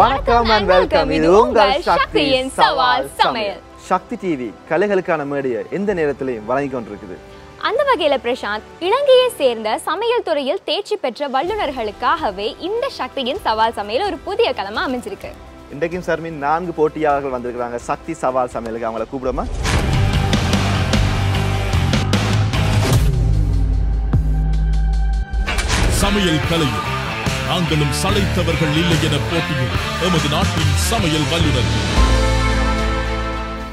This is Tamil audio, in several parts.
வணக்கம் அண்ட் வெல்கம் இது உங்கள் சக்தியின் சவால் சமையல். சக்தி டிவி கலைகளுக்கான மேடையை எந்த நேரத்திலையும் வழங்கி கொண்டிருக்குது. அந்த வகையில பிரசாந்த் இலங்கையை சேர்ந்த சமையல் துறையில் தேர்ச்சி பெற்ற வல்லுநர்களுக்காகவே இந்த சக்தியின் சவால் சமையல் ஒரு புதிய களமா அமைஞ்சிருக்கு. இன்றைக்கும் சர்மின் நான்கு போட்டியாளர்கள் வந்திருக்கிறாங்க. சக்தி சவால் சமையலுக்கு அவங்கள கூப்பிடுமா? சமையல் கலையில் நாங்களும் சளைத்தவர்கள் இல்லை என போட்டியில் எமது நாட்டின் சமையல் வல்லுநர்.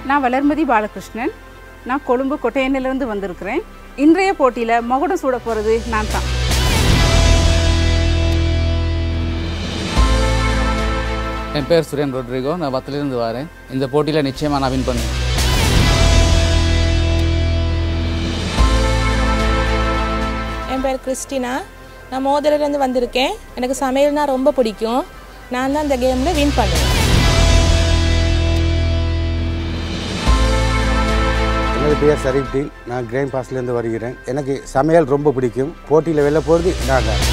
நான் வளர்மதி பாலகிருஷ்ணன். நான் கொழும்பு கொட்டையனிலிருந்து வந்திருக்கிறேன். இன்றைய போட்டியில் மகுடம் சூட போகிறது நான் தான். என் பேர் சுரேன் ரொட்ரிகோ. நான் வத்திலிருந்து வரேன். இந்த போட்டியில் நிச்சயமாக நான் வின் பண்ணுவேன். என் பேர் கிறிஸ்டினா. நான் மோதலிலேருந்து வந்திருக்கேன். எனக்கு சமையல்னா ரொம்ப பிடிக்கும். நான் தான் இந்த கேமில் வின் பண்ணுவேன். எனது பெயர் சரிப்டீன் நான் கிரைன் பாஸ்லேருந்து வருகிறேன். எனக்கு சமையல் ரொம்ப பிடிக்கும். போட்டியில் வெளில போகிறது நான் தான்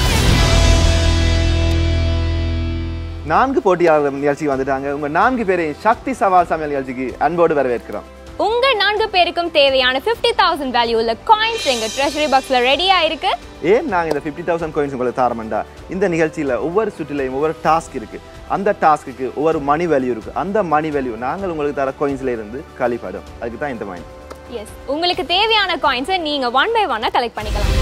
நான்கு போட்டியாளர்கள் நிகழ்ச்சிக்கு வந்துட்டாங்க. உங்க நான்கு பேரையும் சக்தி சவால் சமையல் நிகழ்ச்சிக்கு அன்போடு வரவேற்கிறோம். உங்க நான்கு பேருக்கும் தேவையான 50000 தௌசண்ட் வேல்யூ உள்ள காயின்ஸ் எங்க ட்ரெஷரி பாக்ஸ்ல ரெடியா இருக்கு. ஏன் நாங்க இந்த ஃபிஃப்டி தௌசண்ட் கோயின்ஸ் உங்களுக்கு தாரமெண்டா இந்த நிகழ்ச்சியில ஒவ்வொரு சுற்றிலையும் ஒவ்வொரு டாஸ்க் இருக்கு. அந்த டாஸ்க்குக்கு ஒவ்வொரு மணி வேல்யூ இருக்கு. அந்த மணி வேல்யூ நாங்கள் உங்களுக்கு தர கோயின்ஸ்ல இருந்து கழிப்படும். அதுக்கு தான் இந்த மைண்ட் எஸ் உங்களுக்கு தேவையான காயின்ஸை நீங்க ஒன் பை ஒன்னா கலெக்ட் பண்ணிக்கலாம்.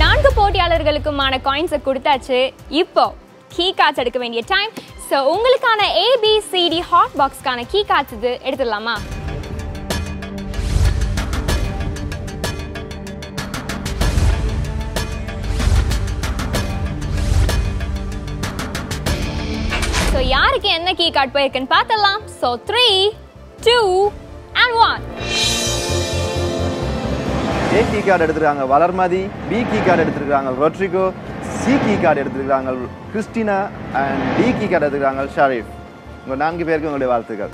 நான்கு போட்டியாளர்களுக்குமான காயின்ஸை கொடுத்தாச்சு. இப்போ கீ கார்ட்ஸ் எடுக்க வேண்டிய டைம் ஸோ உங்களுக்கான A B C D hot பாக்ஸ்க்கான key cards இது எடுத்துடலாமா? ஸோ யாருக்கு என்ன கீ கார்டு போயிருக்குன்னு பார்த்தலாம் so three two and one A key card எடுத்திருக்காங்க வளர்மதி பி கீ கார்டு எடுத்திருக்காங்க ரொட்ரிகோ சி கீ கார்டு எடுத்திருக்காங்க Christina and D key card எடுத்திருக்காங்க ஷரீஃப் உங்க நான்கு பேருக்கு உங்களுடைய வாழ்த்துக்கள்.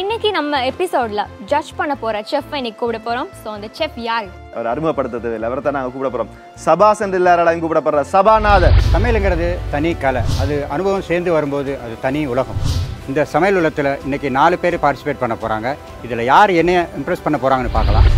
இன்னைக்கு நம்ம எபிசோட்ல ஜட்ஜ் பண்ண போற செஃப் இன்னைக்கு கூப்பிட போறோம். ஸோ அந்த செஃப் யார்? அவர் அறிமுகப்படுத்த தேவையில்லை. அவரை தான் நாங்கள் கூப்பிட போறோம். சபாஸ் என்று எல்லாராலையும் கூப்பிடப்படுற சபாநாதன் சமையலுங்கிறது தனி கலை. அது அனுபவம் சேர்ந்து வரும்போது அது தனி உலகம். இந்த சமையல் உலகத்தில் இன்னைக்கு நாலு பேர் பார்ட்டிசிபேட் பண்ண போகிறாங்க இதில் யார் என்னைய இம்ப்ரெஸ் பண்ண போகிறாங்கன்னு பார்க்கலாம்.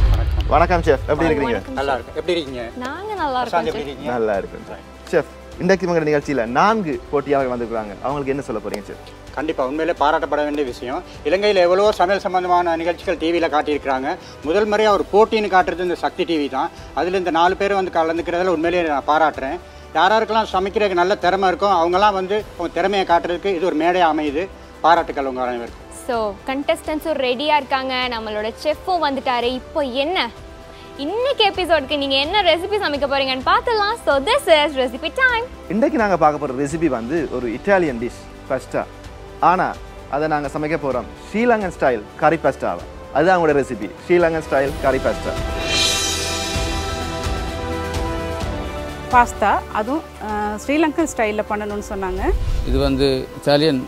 வணக்கம் செஃப் எப்படி இருக்கிறீங்க? நல்லா இருக்கு எப்படி இருக்கீங்க? நாங்க நல்லா இருக்கோம் இருக்கீங்க? நல்லா இருக்கு செஃப் இன்றைக்கு உங்க நிகழ்ச்சியில நான்கு போட்டியாளர்கள் வந்திருக்காங்க அவங்களுக்கு என்ன சொல்ல போறீங்க செஃப் கண்டிப்பாக உண்மையிலே பாராட்டப்பட வேண்டிய விஷயம். இலங்கையில் எவ்வளவோ சமையல் சம்பந்தமான நிகழ்ச்சிகள் டிவியில் காட்டியிருக்கிறாங்க. முதல் முறையாக ஒரு போட்டின்னு காட்டுறது இந்த சக்தி டிவி தான். அதில் இந்த நாலு பேர் வந்து கலந்துக்கிறதுல உண்மையிலேயே நான் பாராட்டுறேன். யார் யாருக்கெல்லாம் சமைக்கிறதுக்கு நல்ல திறமை இருக்கும் அவங்கெல்லாம் வந்து அவங்க திறமையை காட்டுறதுக்கு இது ஒரு மேடையாக அமையுது. பாராட்டுக்கள் உங்கள் அனைவருக்கும். ஸோ கண்டஸ்டன்ஸும் ரெடியா இருக்காங்க. நம்மளோட செஃப்பும் வந்துட்டாரு. இப்போ என்ன? இன்னைக்கு எபிசோடுக்கு நீங்க என்ன ரெசிபி சமைக்க போறீங்கன்னு பார்த்துலாம் so this is recipe time இன்றைக்கு நாங்க பார்க்க போற ரெசிபி வந்து ஒரு இட்டாலியன் டிஷ் பஸ்டா ஆனா அதை நாங்க சமைக்க போறோம் ஸ்ரீலங்கன் ஸ்டைல் கறி பஸ்டாவை அதுதான் அவங்களோட ரெசிபி ஸ்ரீலங்கன் ஸ்டைல் கறி பஸ்டா பாஸ்தா அதுவும் ஸ்ரீலங்கன் ஸ்டைலில் பண்ணணும்னு சொன்னாங்க. இது வந்து இத்தாலியன்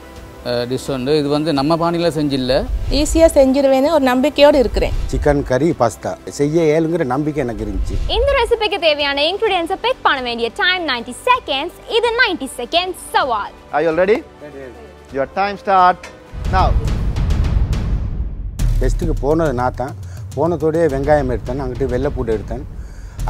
டிஷ் உண்டு. இது வந்து நம்ம பாணியில் செஞ்சில்ல. ஈஸியாக செஞ்சிருவேன்னு ஒரு நம்பிக்கையோடு இருக்கிறேன். சிக்கன் கறி பாஸ்தா செய்ய ஏழுங்கிற நம்பிக்கை எனக்கு இருந்துச்சு. இந்த ரெசிபிக்கு தேவையான இன்க்ரீடியன்ஸை பிக் பண்ண வேண்டிய டைம் 90 செகண்ட்ஸ் இது 90 செகண்ட்ஸ் சவால். Are you all ready? Your time start now. டெஸ்ட்டுக்கு போனது நான் தான். போனதோடய வெங்காயம் எடுத்தேன். அங்கிட்டு வெள்ளைப்பூடு எடுத்தேன்.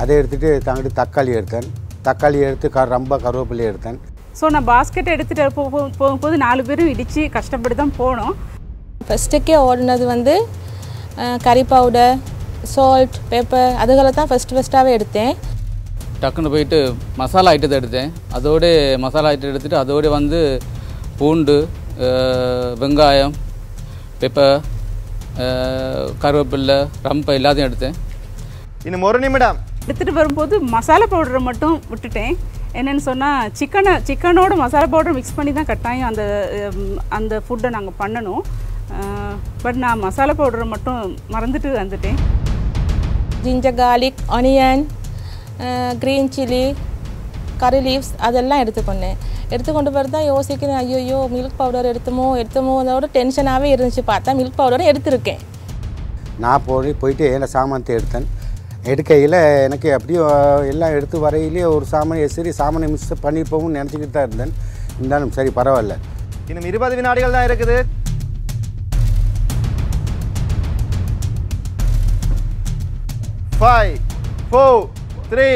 அதை எடுத்துகிட்டு அங்கிட்டு தக்காளி எடுத்தேன். தக்காளி எடுத்து க ரொம்ப கருவேப்பிலை எடுத்தேன். ஸோ நான் பாஸ்கெட் எடுத்துகிட்டு போ போகும்போது நாலு பேரும் இடித்து கஷ்டப்பட்டு தான் போனோம். ஃபஸ்ட்டுக்கே ஓடினது வந்து கறி பவுடர் சால்ட் பெப்பர் அதுகளை தான் ஃபஸ்ட்டு ஃபஸ்ட்டாகவே எடுத்தேன். டக்குன்னு போயிட்டு மசாலா ஐட்டத்தை எடுத்தேன். அதோட மசாலா ஐட்டம் எடுத்துட்டு அதோட வந்து பூண்டு வெங்காயம் பெப்பர் கருவேப்பில்லை ரம்பை எல்லாத்தையும் எடுத்தேன். இன்னும் ஒரு நிமிடம். எடுத்துகிட்டு வரும்போது மசாலா பவுடரை மட்டும் விட்டுட்டேன். என்னென்னு சொன்னால் சிக்கனை சிக்கனோட மசாலா பவுடர் மிக்ஸ் பண்ணி தான் கட்டாயம் அந்த அந்த ஃபுட்டை நாங்கள் பண்ணணும். பட் நான் மசாலா பவுடரை மட்டும் மறந்துட்டு வந்துட்டேன். Ginger garlic onion green chilli curry leaves அதெல்லாம் எடுத்துக்கொண்டேன் எடுத்துக்கொண்டு பிறகு தான் யோசிக்கிறேன் ஐயோ மில்க் பவுடர் எடுத்துமோ எடுத்துமோ அதோட டென்ஷனாகவே இருந்துச்சு. பார்த்தா மில்க் பவுடரும் எடுத்திருக்கேன். நான் போய் போயிட்டு ஏன சாமானத்தை எடுத்தேன். எடுக்கையில் எனக்கு அப்படியே எல்லாம் எடுத்து வரையிலே ஒரு சாமானிய சரி சாமானிய மிஸ் பண்ணியிருப்போம்னு நினச்சிக்கிட்டு தான் இருந்தேன். இருந்தாலும் சரி பரவாயில்ல. இன்னும் இருபது வினாடிகள் தான் இருக்குது. Five four three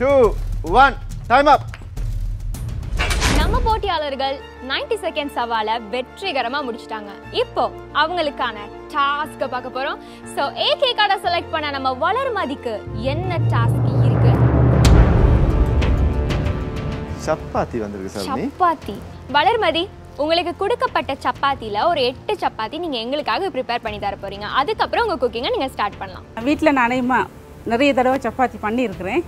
two one time up நம்ம போட்டியாளர்கள் 90 செகண்ட் சவாலை வெற்றிகரமா முடிச்சிட்டாங்க. இப்போ அவங்களுக்கான டாஸ்க் பார்க்க போறோம். சோ ஏகே கார்டை செலக்ட் பண்ண நம்ம வளர்மதிக்கு என்ன டாஸ்க் இருக்கு? சப்பாத்தி வந்திருக்கு சார் சப்பாத்தி. வளர்மதி உங்களுக்கு கொடுக்கப்பட்ட சப்பாத்தில ஒரு எட்டு சப்பாத்தி நீங்க எங்களுக்காக ப்ரிப்பேர் பண்ணி தர போறீங்க. அதுக்கப்புறம் உங்க குக்கிங்கை நீங்க ஸ்டார்ட் பண்ணலாம். வீட்டில் நானேமா நிறைய தடவை சப்பாத்தி பண்ணியிருக்கிறேன்.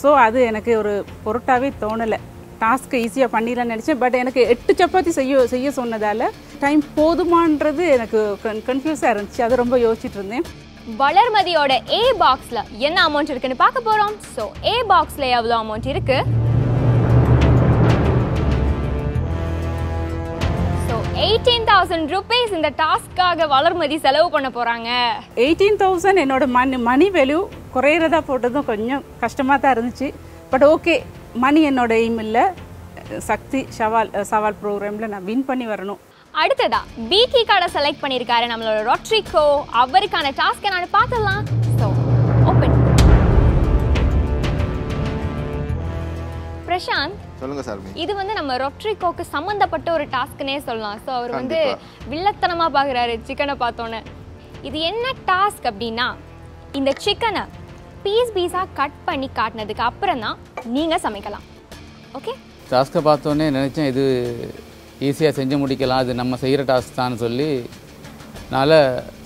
ஸோ அது எனக்கு ஒரு பொருட்டாவே தோணலை. டாஸ்க்கு ஈஸியாக பண்ணிடலாம்னு நினச்சேன். பட் எனக்கு எட்டு சப்பாத்தி செய்ய செய்ய சொன்னதால் டைம் போதுமான்றது எனக்கு கன் கன்ஃபியூஸாக இருந்துச்சு. அது ரொம்ப யோசிச்சுட்டு இருந்தேன். வளர்மதியோட ஏ பாக்ஸ்ல என்ன அமௌண்ட் இருக்குன்னு பார்க்க போறோம். சோ ஏ பாக்ஸ்ல எவ்வளவு அமௌண்ட் இருக்கு? ஸோ எயிட்டீன் தௌசண்ட் ருபீஸ் இந்த டாஸ்க்காக வளர்மதி செலவு பண்ண போறாங்க. எயிட்டீன் தௌசண்ட் என்னோட மணி மணி வேல்யூ குறையிறதா போட்டதும் கொஞ்சம் கஷ்டமாக தான் இருந்துச்சு. பட் ஓகே மணி என்னோட எய்ம் இல்லை சக்தி சவால் சவால் ப்ரோக்ராமில் நான் வின் பண்ணி வரணும். அடுத்ததா பிகி கார்டை செலக்ட் பண்ணியிருக்காரு நம்மளோட ரொட்ரிகோ அவருக்கான டாஸ்க் என்னன்னு பார்த்துடலாம் ஸோ ஓப்பன் பிரசாந்த் சொல்லுங்க சார்மி. இது வந்து நம்ம ரொட்ரிகோக்கு சம்மந்தப்பட்ட ஒரு டாஸ்க்னே சொல்லலாம். ஸோ அவர் வந்து கண்டிப்பா. வில்லத்தனமா பார்க்குறாரு சிக்கனை பார்த்தோன்னே. இது என்ன டாஸ்க் அப்படின்னா இந்த சிக்கனை பீஸ் பீஸாக கட் பண்ணி காட்டினதுக்கு அப்புறம் தான் நீங்கள் சமைக்கலாம். ஓகே டாஸ்க்கை பார்த்தோன்னே நினச்சேன் இது ஈஸியாக செஞ்சு முடிக்கலாம் இது நம்ம செய்கிற டாஸ்க் தான் சொல்லி நான்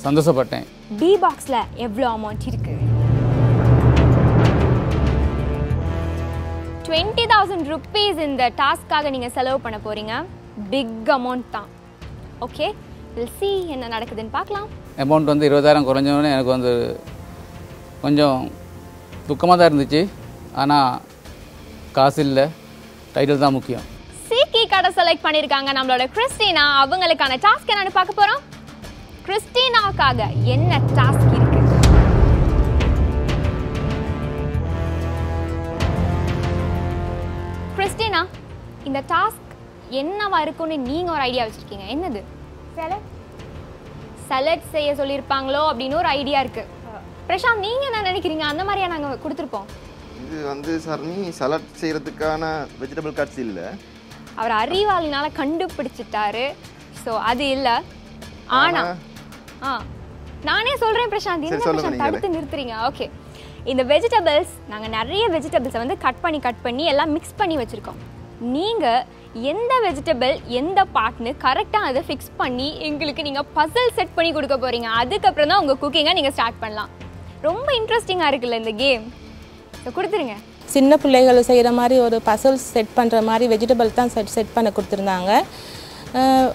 சந்தோஷப்பட்டேன். பி பாக்ஸில் எவ்வளோ அமௌண்ட் இருக்கு? டுவெண்ட்டி தௌசண்ட் ருபீஸ் இந்த டாஸ்க்காக நீங்கள் செலவு பண்ண போகிறீங்க பிக் அமௌண்ட் தான். ஓகே வில் சி என்ன நடக்குதுன்னு பார்க்கலாம். அமௌண்ட் வந்து இருபதாயிரம் குறைஞ்சோடனே எனக்கு வந்து கொஞ்சம் துக்கமாக தான் இருந்துச்சு. ஆனால் காசு இல்லை. டைட்டில் தான் முக்கியம். சிகி கடை செலக்ட் பண்ணியிருக்காங்க நம்மளோட கிறிஸ்டினா. அவங்களுக்கான டாஸ்க் என்னன்னு பார்க்க போகிறோம் கிறிஸ்டினாவுக்காக என்ன டாஸ்க் இருக்கு? கிறிஸ்டினா இந்த டாஸ்க் என்னவா இருக்கும்னு நீங்க ஒரு ஐடியா வச்சிருக்கீங்க. என்னது? சலட் சலட் செய்ய சொல்லியிருப்பாங்களோ அப்படின்னு ஒரு ஐடியா இருக்கு. பிரசாந்த் நீங்க என்ன நினைக்கிறீங்க? அந்த மாதிரியா நாங்க கொடுத்துருப்போம். இது வந்து சர்மி சலாட் செய்யறதுக்கான வெஜிடபிள் கட்ஸ் இல்லை. அவர் அறிவாளினால கண்டுபிடிச்சிட்டாரு. ஸோ அது இல்லை. ஆனா ஆ நானே சொல்றேன் பிரசாந்த். என்ன பிரசாந்த். தடுத்து நிறுத்துறீங்க. ஓகே இந்த வெஜிடபிள்ஸ் நாங்க நிறைய வெஜிடபிள்ஸை வந்து கட் பண்ணி கட் பண்ணி எல்லாம் மிக்ஸ் பண்ணி வச்சிருக்கோம். நீங்க எந்த வெஜிடபிள் எந்த பார்ட்னு கரெக்டாக அதை ஃபிக்ஸ் பண்ணி எங்களுக்கு நீங்கள் பசில் செட் பண்ணி கொடுக்க போறீங்க. அதுக்கப்புறம் தான் உங்கள் குக்கிங்கை நீங்கள் ஸ்டார்ட் பண்ணலாம். ரொம்ப இன்ட்ரெஸ்டிங்காக இருக்குல்ல இந்த கேம் கொடுத்துருங்க. சின்ன பிள்ளைகள் செய்கிற மாதிரி ஒரு பசல்ஸ் செட் பண்ணுற மாதிரி வெஜிடபிள் தான் செட் செட் பண்ண கொடுத்துருந்தாங்க.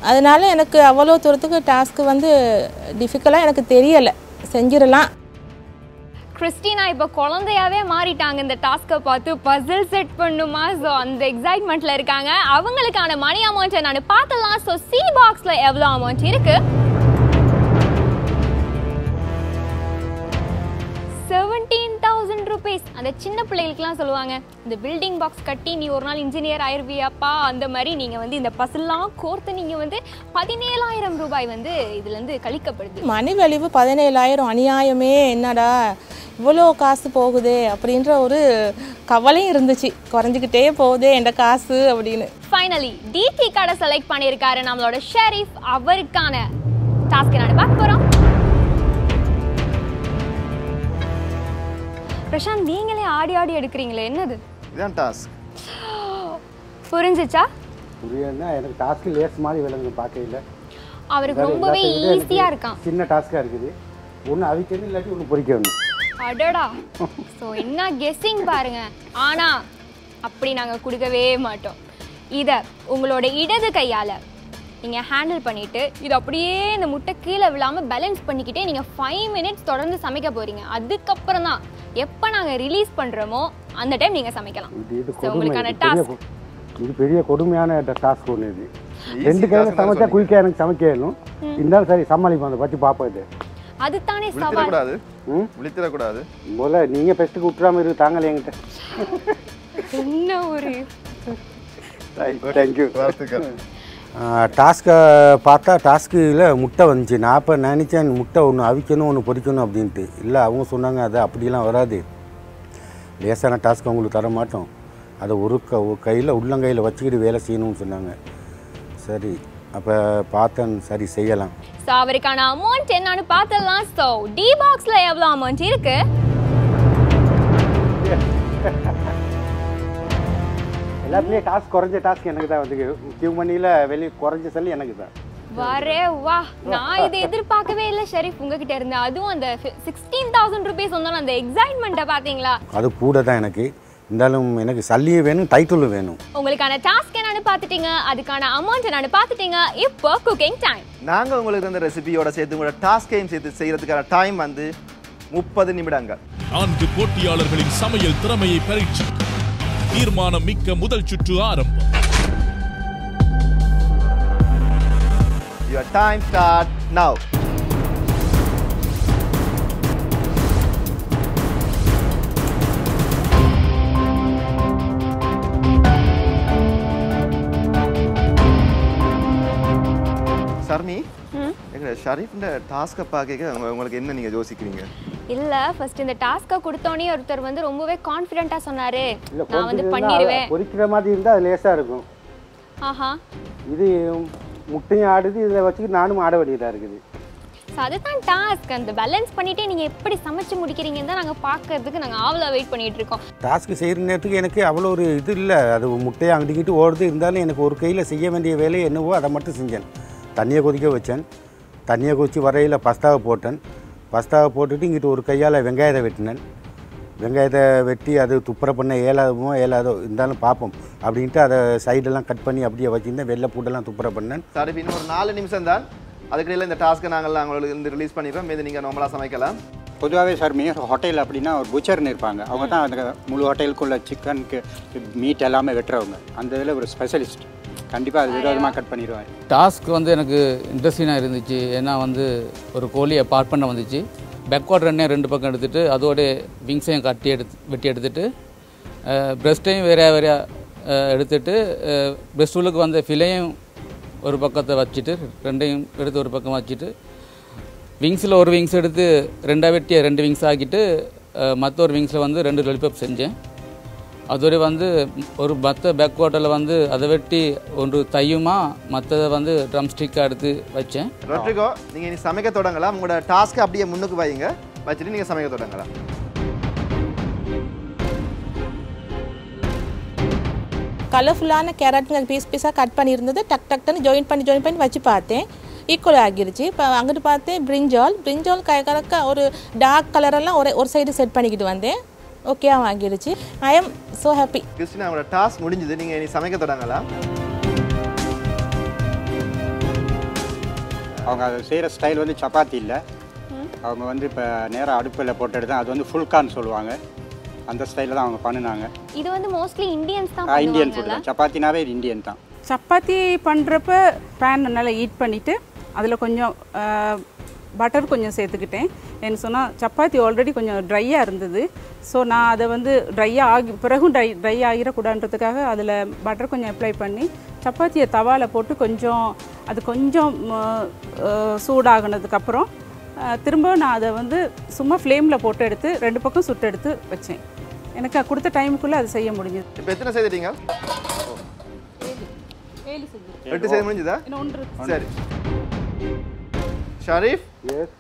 அதனால எனக்கு அவ்வளோ தூரத்துக்கு டாஸ்க்கு வந்து டிஃபிகல்ட்டாக எனக்கு தெரியலை. செஞ்சிடலாம். கிறிஸ்டினா இப்போ குழந்தையாவே மாறிட்டாங்க இந்த டாஸ்க்கை பார்த்து. பசில் செட் பண்ணுமா? ஸோ அந்த எக்ஸைட்மெண்ட்ல இருக்காங்க. அவங்களுக்கான மணி அமௌண்ட்டை நான் பார்த்தலாம் ஸோ சி பாக்ஸ்ல எவ்வளோ அமௌண்ட் இருக்கு? செவன்டீன் தௌசண்ட் ருபீஸ் அந்த சின்ன பிள்ளைகளுக்குலாம் சொல்லுவாங்க இந்த பில்டிங் பாக்ஸ் கட்டி நீ ஒரு நாள் இன்ஜினியர் ஆயிருவியாப்பா. அந்த மாதிரி நீங்கள் வந்து இந்த பசில்லாம் கோர்த்து நீங்கள் வந்து பதினேழாயிரம் ரூபாய் வந்து இதுலேருந்து கழிக்கப்படுது. மணி வலிவு பதினேழாயிரம் அநியாயமே என்னடா? இவ்வளோ காசு போகுதே அப்படின்ற ஒரு கவலையும் இருந்துச்சு. குறைஞ்சிக்கிட்டே போகுதே என்ற காசு அப்படின்னு. ஃபைனலி டிடி கடை செலக்ட் பண்ணியிருக்காரு நம்மளோட ஷெரீஃப் அவருக்கான டாஸ்க் என்னன்னு பிரசாந்த் நீங்களே ஆடி ஆடி எடுக்கிறீங்களே என்னது? இதுதான் டாஸ்க். புரிஞ்சுச்சா? புரியன்னா எனக்கு டாஸ்க்கு லேஸ் மாதிரி விளங்குது பார்க்கையில். அவருக்கு ரொம்பவே ஈஸியா இருக்கான். சின்ன டாஸ்க்காக இருக்குது. ஒன்று அவிக்கணும் இல்லாட்டி ஒன்று பொரிக்கணும் அடடா. ஸோ என்ன கெஸ்ஸிங் பாருங்க. ஆனா அப்படி நாங்க கொடுக்கவே மாட்டோம். இதை உங்களோட இடது கையால நீங்க ஹேண்டில் பண்ணிட்டு இது அப்படியே இந்த முட்டை கீழே விழாம பேலன்ஸ் பண்ணிக்கிட்டே நீங்க ஃபைவ் மினிட்ஸ் தொடர்ந்து சமைக்க போறீங்க. அதுக்கப்புறம் தான் எப்போ நாங்க ரிலீஸ் பண்றோமோ அந்த டைம் நீங்க சமைக்கலாம். உங்களுக்கான இது பெரிய டாஸ்க் இது பெரிய கொடுமையான டாஸ்க் ஒன்று இது. ரெண்டு கையில் தான் சமைச்சா. குயிக்காக எனக்கு சமைக்கணும். இருந்தாலும் சரி சமாளிப்போம். அதை பற்றி பார்ப்போம் இது. அதுதானே சவால். விழுத்திடக்கூடாது. ம்? விழித்திடக்கூடாது. முதல்ல நீங்கள் பெஸ்ட்டுக்கு விட்டுறாம இருக்கு தாங்களே என்கிட்ட. என்ன ஒரு தேங்க்யூ வாழ்த்துக்கள். டாஸ்க்கை பார்த்தா டாஸ்கில் முட்டை வந்துச்சு. நான் அப்போ நினச்சேன் முட்டை ஒன்று அவிக்கணும் ஒன்று பொறிக்கணும் அப்படின்ட்டு. இல்லை அவங்க சொன்னாங்க அது அப்படிலாம் வராது. லேசான டாஸ்க் அவங்களுக்கு தர மாட்டோம். அதை ஒரு க கையில் உள்ளங்கையில் வச்சுக்கிட்டு வேலை செய்யணும்னு சொன்னாங்க. சரி அப்போ பார்த்தேன் சரி செய்யலாம். ஸோ அவருக்கான அமௌண்ட் என்னன்னு பார்த்தலாம். ஸோ டி பாக்ஸ்ல எவ்வளோ அமௌண்ட் இருக்கு? எல்லாத்துலேயும் டாஸ்க் குறைஞ்ச டாஸ்க் எனக்கு தான். வந்து கியூ மணியில் வெளியே குறைஞ்ச சொல்லி எனக்கு தான். வரே வா. நான் இதை எதிர்பார்க்கவே இல்லை ஷெரீஃப் உங்ககிட்ட இருந்து அதுவும் அந்த சிக்ஸ்டீன் தௌசண்ட் ருபீஸ் வந்தாலும் அந்த எக்ஸைட்மெண்ட்டை பார்த்தீங்களா? அது கூட தான் எனக்கு. இருந்தாலும் எனக்கு சல்லியும் வேணும் டைட்டிலும் வேணும். உங்களுக்கான டாஸ்க் என்னன்னு பார்த்துட்டீங்க. அதுக்கான அமௌண்ட் என்னன்னு பார்த்துட்டீங்க. இப்போ குக்கிங் டைம் நாங்கள் உங்களுக்கு இந்த ரெசிபியோட சேர்த்து உங்களோட டாஸ்கையும் சேர்த்து செய்யறதுக்கான டைம் வந்து முப்பது நிமிடங்கள். நான்கு போட்டியாளர்களின் சமையல் திறமையை பரீட்சி தீர்மானம் மிக்க முதல் சுற்று ஆரம்பம். Your time start now Sharmi எங்க ஷரீஃப்ன்ற டாஸ்கை பார்க்க உங்க- உங்களுக்கு என்ன நீங்க யோசிக்கிறீங்க? இல்ல ஃபர்ஸ்ட் இந்த டாஸ்க்கை கொடுத்தோனே ஒருத்தர் வந்து ரொம்பவே கான்ஃபிடென்ட்டா சொன்னாரு. நான் வந்து பண்ணிடுவேன் பொரிக்கிற மாதிரி இருந்தால் அது லேசாக இருக்கும். ஆஹா. இது முட்டையும் ஆடுது இதில் வச்சுக்கிட்டு நானும் ஆட வேண்டியதாக இருக்குது. ஸோ அதுதான் டாஸ்க் அந்த பேலன்ஸ் பண்ணிட்டே நீங்க எப்படி சமைச்சு முடிக்கிறீங்கன்னு தான் நாங்க பார்க்கறதுக்கு நாங்க ஆவலா வெயிட் பண்ணிட்டு இருக்கோம். டாஸ்க்கு செய்கிற நேரத்துக்கு எனக்கு அவ்வளோ ஒரு இது இல்லை. அது முட்டையை அங்கிட்டு ஓடுது. இருந்தாலும் எனக்கு ஒரு கையில் செய்ய வேண்டிய வேலை என்னவோ அதை மட்டும் செஞ்சேன். தண்ணியை கொதிக்க வச்சேன். தண்ணியை கொதிச்சு வரையில் பஸ்தாவை போட்டேன். பஸ்தாவை போட்டுட்டு இங்கிட்டு ஒரு கையால் வெங்காயத்தை வெட்டினேன். வெங்காயத்தை வெட்டி அது துப்புர பண்ண ஏலாதமோ ஏலாதோ இருந்தாலும் பார்ப்போம் அப்படின்ட்டு அதை சைடெல்லாம் கட் பண்ணி அப்படியே வச்சுருந்தேன். வெள்ளை பூட்டெல்லாம் துப்புர பண்ணேன். சரி இன்னும் ஒரு நாலு நிமிஷம் தான். அதுக்கிடையில் இந்த டாஸ்க்கை நாங்கள் உங்களுக்கு இருந்து ரிலீஸ் பண்ணிடுறோம். மீது நீங்கள் நார்மலாக சமைக்கலாம். பொதுவாகவே சார் மீ ஹோட்டல் அப்படின்னா ஒரு புச்சர்னு இருப்பாங்க. அவங்க தான் அந்த முழு ஹோட்டலுக்குள்ள சிக்கனுக்கு மீட் எல்லாமே வெட்டுறவங்க. அந்த இதில் ஒரு ஸ்பெஷலிஸ்ட் கண்டிப்பாக அது விரோதமாக கட் பண்ணிடுவார். டாஸ்க் வந்து எனக்கு இன்ட்ரெஸ்டிங்காக இருந்துச்சு. ஏன்னா வந்து ஒரு கோழியை பார்ட் பண்ண வந்துச்சு. பேக்வார்ட் ரன்னே ரெண்டு பக்கம் எடுத்துட்டு அதோட விங்ஸையும் கட்டி எடுத்து வெட்டி எடுத்துட்டு பிரஸ்ட்டையும் வேறையா வேறையா எடுத்துட்டு பிரஸ்ட் உள்ளுக்கு வந்த ஃபிலையும் ஒரு பக்கத்தை வச்சுட்டு ரெண்டையும் எடுத்து ஒரு பக்கம் வச்சுட்டு விங்ஸில் ஒரு விங்ஸ் எடுத்து ரெண்டாக வெட்டி ரெண்டு விங்ஸ் ஆக்கிட்டு மற்ற ஒரு விங்ஸில் வந்து ரெண்டு லொலிபப் செஞ்சேன். அதோட வந்து ஒரு மற்ற பேக் வாட்டரில் வந்து அதை வெட்டி ஒன்று தையுமா மற்றதை வந்து ட்ரம் ஸ்டிக்காக எடுத்து வச்சேன். ரொட்ரிகோ நீங்கள் இனி சமைக்க தொடங்கலாம். உங்களோட டாஸ்க்கை அப்படியே முன்னுக்கு வைங்க. வச்சுட்டு நீங்கள் சமைக்க தொடங்கலாம். கலர்ஃபுல்லான கேரட்டுங்க பீஸ் பீஸாக கட் பண்ணியிருந்தது. டக் டக்னு ஜாயின் பண்ணி ஜாயின் பண்ணி வச்சு பார்த்தேன். ஈக்குவல் ஆகிருச்சு. இப்போ அங்கிட்டு பார்த்தேன் பிரிஞ்சால் பிரிஞ்சால் கை கலக்க ஒரு டார்க் கலரெல்லாம் ஒரு ஒரு சைடு செட் பண்ணிக்கிட்டு வந்தேன். ஓகேவா ஆகிருச்சு I am so happy Christina உங்களோட டாஸ்க் முடிஞ்சது. நீங்கள் இனி சமைக்க தொடங்கலாம். அவங்க அதை செய்கிற ஸ்டைல் வந்து சப்பாத்தி இல்லை. அவங்க வந்து இப்போ நேராக அடுப்பில் போட்டு எடுத்தா அது வந்து ஃபுல்கான்னு சொல்லுவாங்க. அந்த ஸ்டைலில் தான் அவங்க பண்ணினாங்க. இது வந்து மோஸ்ட்லி இந்தியன்ஸ் தான் இந்தியன் ஃபுட் தான். சப்பாத்தினாவே இது இந்தியன் தான். சப்பாத்தி பண்ணுறப்ப பேன் நல்லா ஹீட் பண்ணிவிட்டு அதில் கொஞ்சம் பட்டர் கொஞ்சம் சேர்த்துக்கிட்டேன். என்ன சொன்னால் சப்பாத்தி ஆல்ரெடி கொஞ்சம் ட்ரையாக இருந்தது. ஸோ நான் அதை வந்து ட்ரையாக ஆகி பிறகும் ட்ரை ட்ரை ஆகிடக்கூடாதுன்றதுக்காக அதில் பட்டர் கொஞ்சம் அப்ளை பண்ணி சப்பாத்தியை தவாவில் போட்டு கொஞ்சம் அது கொஞ்சம் சூடாகுனதுக்கப்புறம் திரும்ப நான் அதை வந்து சும்மா ஃப்ளேமில் போட்டு எடுத்து ரெண்டு பக்கம் சுட்டு எடுத்து வச்சேன். எனக்கு கொடுத்த டைமுக்குள்ளே அது செய்ய முடிஞ்சது. இப்போ எத்தனை செய்துட்டீங்க? எட்டு செய்து முடிஞ்சுதா? சரி. ஷரீஃப்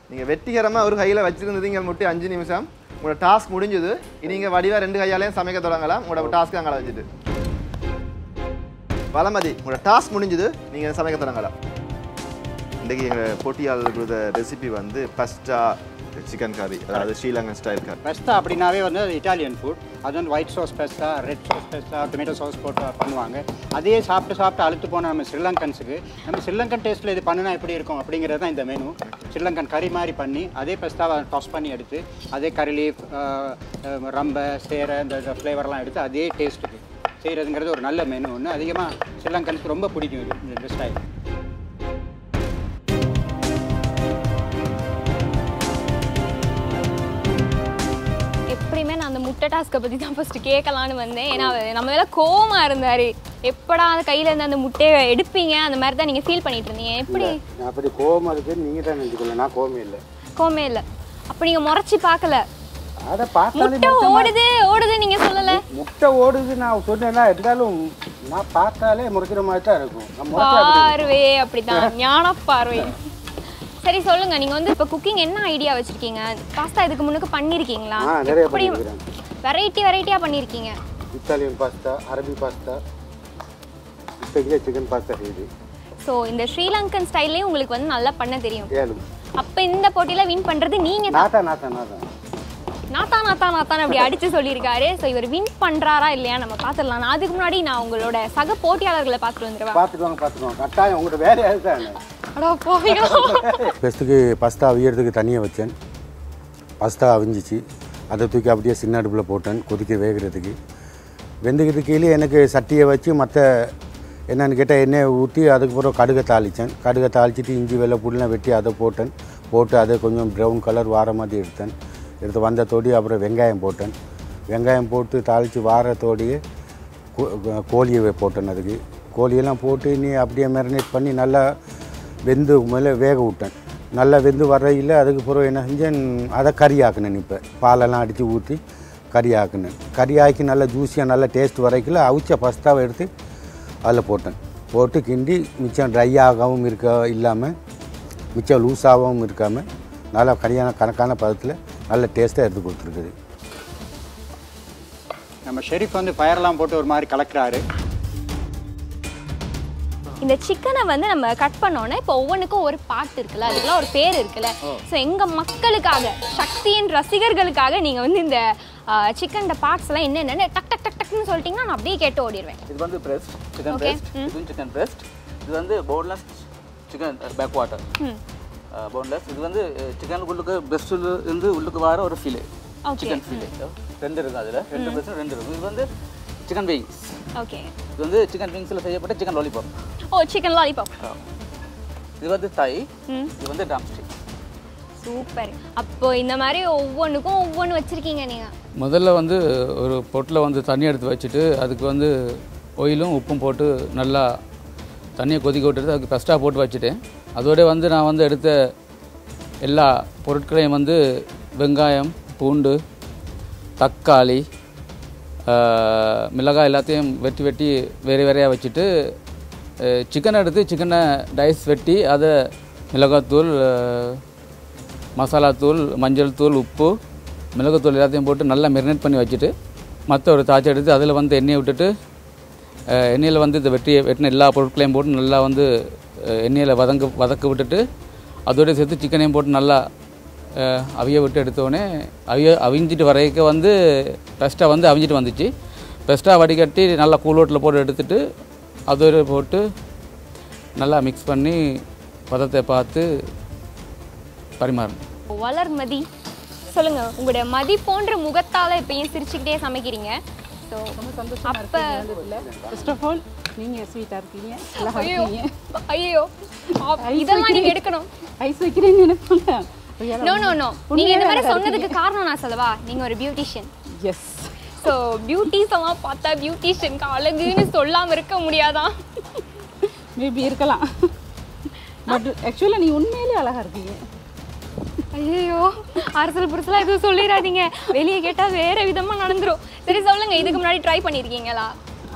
நீங்கள் வெற்றிகரமாக ஒரு கையில் வச்சிருந்தீங்க முட்டி அஞ்சு நிமிஷம். உங்களோட டாஸ்க் முடிஞ்சது. நீங்கள் வடிவா ரெண்டு கையாலையும் சமைக்க தொடங்கலாம். உங்களோட டாஸ்க் அங்கே வச்சுட்டு. வளமதி உங்களோட டாஸ்க் முடிஞ்சது. நீங்கள் சமைக்க தொடங்கலாம். இன்றைக்கி எங்கள் போட்டியாளர் கொடுத்த ரெசிபி வந்து பஸ்டா சிக்கன் கறி அதாவது ஸ்ரீலங்கன் ஸ்டைல் கறி பெஸ்டா அப்படின்னாவே வந்து அது இட்டாலியன் ஃபுட் அது வந்து white sauce pasta red sauce pasta tomato sauce போட்டு பண்ணுவாங்க. அதே சாப்பிட்டு சாப்பிட்டு அழுத்து போன நம்ம ஸ்ரீலங்கன்ஸுக்கு நம்ம ஸ்ரீலங்கன் டேஸ்ட்டில் இது பண்ணுனா எப்படி இருக்கும் அப்படிங்கிறது தான் இந்த மெனு ஸ்ரீலங்கன் கறி மாதிரி பண்ணி அதே பெஸ்டாவை டாஸ் பண்ணி எடுத்து அதே கறி லீஃப் ரம்பை சேரை இந்த ஃப்ளேவர்லாம் எடுத்து அதே டேஸ்ட்டுக்கு செய்கிறதுங்கிறது ஒரு நல்ல மெனு ஒன்று அதிகமாக ஸ்ரீலங்கன்ஸ்க்கு ரொம்ப பிடிக்கும் இது இந்த ஸ்டைல் முட்டை டாஸ்க்கை பற்றி தான் ஃபஸ்ட்டு கேட்கலான்னு வந்தேன். ஏன்னா நம்ம மேலே கோவமா இருந்தார். எப்படா அந்த கையில இருந்து அந்த முட்டையை எடுப்பீங்க? அந்த மாதிரி தான் நீங்கள் ஃபீல் பண்ணிட்டு இருந்தீங்க. எப்படி? நான் அப்படி கோவமா இருக்குன்னு நீங்கள் தான் நினைச்சுக்கல. நான் கோவமே இல்லை. கோவமே இல்லை. அப்போ நீங்கள் முறைச்சி பார்க்கல. அதை பார்த்தாலே முட்டை ஓடுது ஓடுது நீங்கள் சொல்லலை. முட்டை ஓடுது நான் சொன்னேன்னா இருந்தாலும் நான் பார்த்தாலே முறைக்கிற மாதிரி தான் இருக்கும். பார்வையே அப்படிதான் ஞான பார்வை சரி சொல்லுங்க. நீங்க வந்து இப்போ குக்கிங் என்ன ஐடியா வச்சிருக்கீங்க? பாஸ்தா இதுக்கு முன்னுக்கு பண்ணிருக்கீங்களா? எப்படி. வெரைட்டி வெரைட்டியா பண்ணிருக்கீங்க. இத்தாலியன் பாஸ்தா அரபி பாஸ்தா இப்போக்கே சிக்கன் பாஸ்தா செய்யுது ஸோ இந்த ஸ்ரீலங்கன் ஸ்டைல்லையும் உங்களுக்கு வந்து நல்லா பண்ண தெரியும். அப்ப இந்த போட்டியில வின் பண்றது நீங்க தான். நாத்தா நாத்தா நாத்தா. நாத்தா நாத்தா நாத்தான் அப்படி அடிச்சு சொல்லியிருக்காரு. ஸோ இவர் வின் பண்றாரா இல்லையா நம்ம பார்த்துடலாம் நான் அதுக்கு முன்னாடி நான் உங்களோட சக போட்டியாளர்களை பார்த்துட்டு வந்துடுவேன் பார்த்துட்டு வாங்க பார்த்துட்டு வாங்க கட்டாயம் உங்களோட வேலையாக தான் ஃபஸ்ட்டுக்கு பஸ்தா அவியறதுக்கு தண்ணியை வச்சேன். பஸ்தா அவிஞ்சிச்சு. அதை தூக்கி அப்படியே சின்ன அடுப்பில் போட்டேன் கொதிக்க வேகிறதுக்கு. வெந்துக்கிட்டு கீழே எனக்கு சட்டியை வச்சு மற்ற என்னென்னு கேட்டால் எண்ணெயை ஊற்றி அதுக்கப்புறம் கடுகை தாளித்தேன். கடுகை தாளிச்சிட்டு இஞ்சி வெள்ளை புல்லாம் வெட்டி அதை போட்டேன். போட்டு அதை கொஞ்சம் ப்ரௌன் கலர் வார மாதிரி எடுத்தேன். எடுத்து வந்ததோடி அப்புறம் வெங்காயம் போட்டேன். வெங்காயம் போட்டு தாளித்து வார கோ- கோழியை போட்டேன் அதுக்கு. கோழியெல்லாம் போட்டு நீ அப்படியே மேரினேட் பண்ணி நல்லா வெந்து மேலே வேக விட்டேன். நல்லா வெந்து வரையில் அதுக்கு பிறகு என்ன செஞ்சேன் அதை கறி ஆக்கினேன் இப்போ. பாலெல்லாம் அடித்து ஊற்றி கறி ஆக்கினேன் கறி ஆக்கி நல்லா ஜூஸியாக நல்லா டேஸ்ட் வரைக்கல அவிச்ச ஃபஸ்ட்டாக எடுத்து அதில் போட்டேன். போட்டு கிண்டி மிச்சம் ட்ரை ஆகவும் இருக்க இல்லாமல் மிச்சம் லூஸாகவும் இருக்காமல் நல்லா கரியான கணக்கான பதத்தில் நல்ல டேஸ்ட்டாக எடுத்து கொடுத்துருக்குது. நம்ம ஷெரீஃப் வந்து ஃபயர்லாம் போட்டு ஒரு மாதிரி கலக்கிறாரு. இந்த சிக்கனை வந்து நம்ம கட் பண்ணோன்னே இப்போ ஒவ்வொன்றுக்கும் ஒரு பாட்டு இருக்குல்ல அதுக்கெல்லாம் ஒரு பேர் இருக்குல்ல. ஸோ எங்கள் மக்களுக்காக சக்தியின் ரசிகர்களுக்காக நீங்கள் வந்து இந்த சிக்கன் பார்ட்ஸ் எல்லாம் என்னென்னு டக் டக் டக் டக்னு சொல்லிட்டீங்கன்னா நான் அப்படியே கேட்டு ஓடிடுவேன் இது வந்து breast chicken. Breast chicken breast இது வந்து boneless chicken back water boneless இது வந்து சிக்கன் உள்ளுக்கு பிரஸ்ட்டில் இருந்து உள்ளுக்கு வர ஒரு ஃபிலே. சிக்கன் ஃபிலே ரெண்டு இருக்கும் அதில். ரெண்டு பிரஸ்ட் ரெண்டு இருக்கும் இது வந்து சிக்கன் விங்ஸ் ஓகே இது வந்து சிக்கன் விங்ஸில் செய்யப்பட்ட chicken lollipop oh chicken lollipop இது வந்து தை இது வந்து ட்ரம் ஸ்டிக் சூப்பர் அப்போ இந்த மாதிரி ஒவ்வொன்றுக்கும் ஒவ்வொன்று வச்சுருக்கீங்க நீங்கள் முதல்ல வந்து ஒரு பொட்டில் வந்து தண்ணி எடுத்து வச்சுட்டு அதுக்கு வந்து ஒயிலும் உப்பும் போட்டு நல்லா தண்ணியை கொதிக்க விட்டுட்டு அதுக்கு ஃபஸ்ட்டாக போட்டு வச்சுட்டேன். அதோட வந்து நான் வந்து எடுத்த எல்லா பொருட்களையும் வந்து வெங்காயம் பூண்டு தக்காளி மிளகாய் எல்லாத்தையும் வெட்டி வெட்டி வேறு வேறையாக வச்சுட்டு சிக்கனை எடுத்து சிக்கனை டைஸ் வெட்டி அதை மிளகாத்தூள் மசாலாத்தூள் மஞ்சள் தூள் உப்பு மிளகுத்தூள் எல்லாத்தையும் போட்டு நல்லா மெரினேட் பண்ணி வச்சுட்டு மற்ற ஒரு தாச்சை எடுத்து அதில் வந்து எண்ணெயை விட்டுட்டு எண்ணெயில் வந்து இந்த வெட்டி வெட்டின எல்லா பொருட்களையும் போட்டு நல்லா வந்து எண்ணெயில் வதங்க வதக்க விட்டுட்டு அதோடய சேர்த்து சிக்கனையும் போட்டு நல்லா அவிய விட்டு எடுத்தோடனே அவிய அவிஞ்சிட்டு வரைக்க வந்து பெஸ்ட்டாக வந்து அவிஞ்சிட்டு வந்துச்சு. பெஸ்ட்டாக வடிகட்டி நல்லா கூழோட்டில் போட்டு எடுத்துகிட்டு அதோட போட்டு நல்லா மிக்ஸ் பண்ணி பதத்தை பார்த்து பரிமாறணும். வளர்மதி. சொல்லுங்க உங்களுடைய மதி போன்ற முகத்தால இப்பயும் சிரிச்சுக்கிட்டே சமைக்கிறீங்க. ஸோ அப்ப ஃபர்ஸ்ட் ஆஃப் ஆல் நீங்கள் ஸ்வீட்டாக இருக்கீங்க. ஐயோ ஐயோ இதெல்லாம் எடுக்கணும். ஐஸ் வைக்கிறேன்னு நினைப்பாங்க நோ நோ நோ நீங்க இந்த மாதிரி சொன்னதுக்கு காரணம் நான் சொல்லவா? நீங்க ஒரு பியூட்டிஷியன் எஸ் ஸோ பியூட்டிஸ் எல்லாம் பார்த்தா பியூட்டிஷியனுக்கு அழகுன்னு சொல்லாம இருக்க முடியாதான் மேபி இருக்கலாம். பட் ஆக்சுவலாக நீ உண்மையிலே அழகா இருக்கீங்க. ஐயோ அரசல் புரசலா எதுவும் சொல்லிடாதீங்க. வெளியே கேட்டா வேற விதமா நடந்துரும். சரி சொல்லுங்க இதுக்கு முன்னாடி ட்ரை பண்ணிருக்கீங்களா?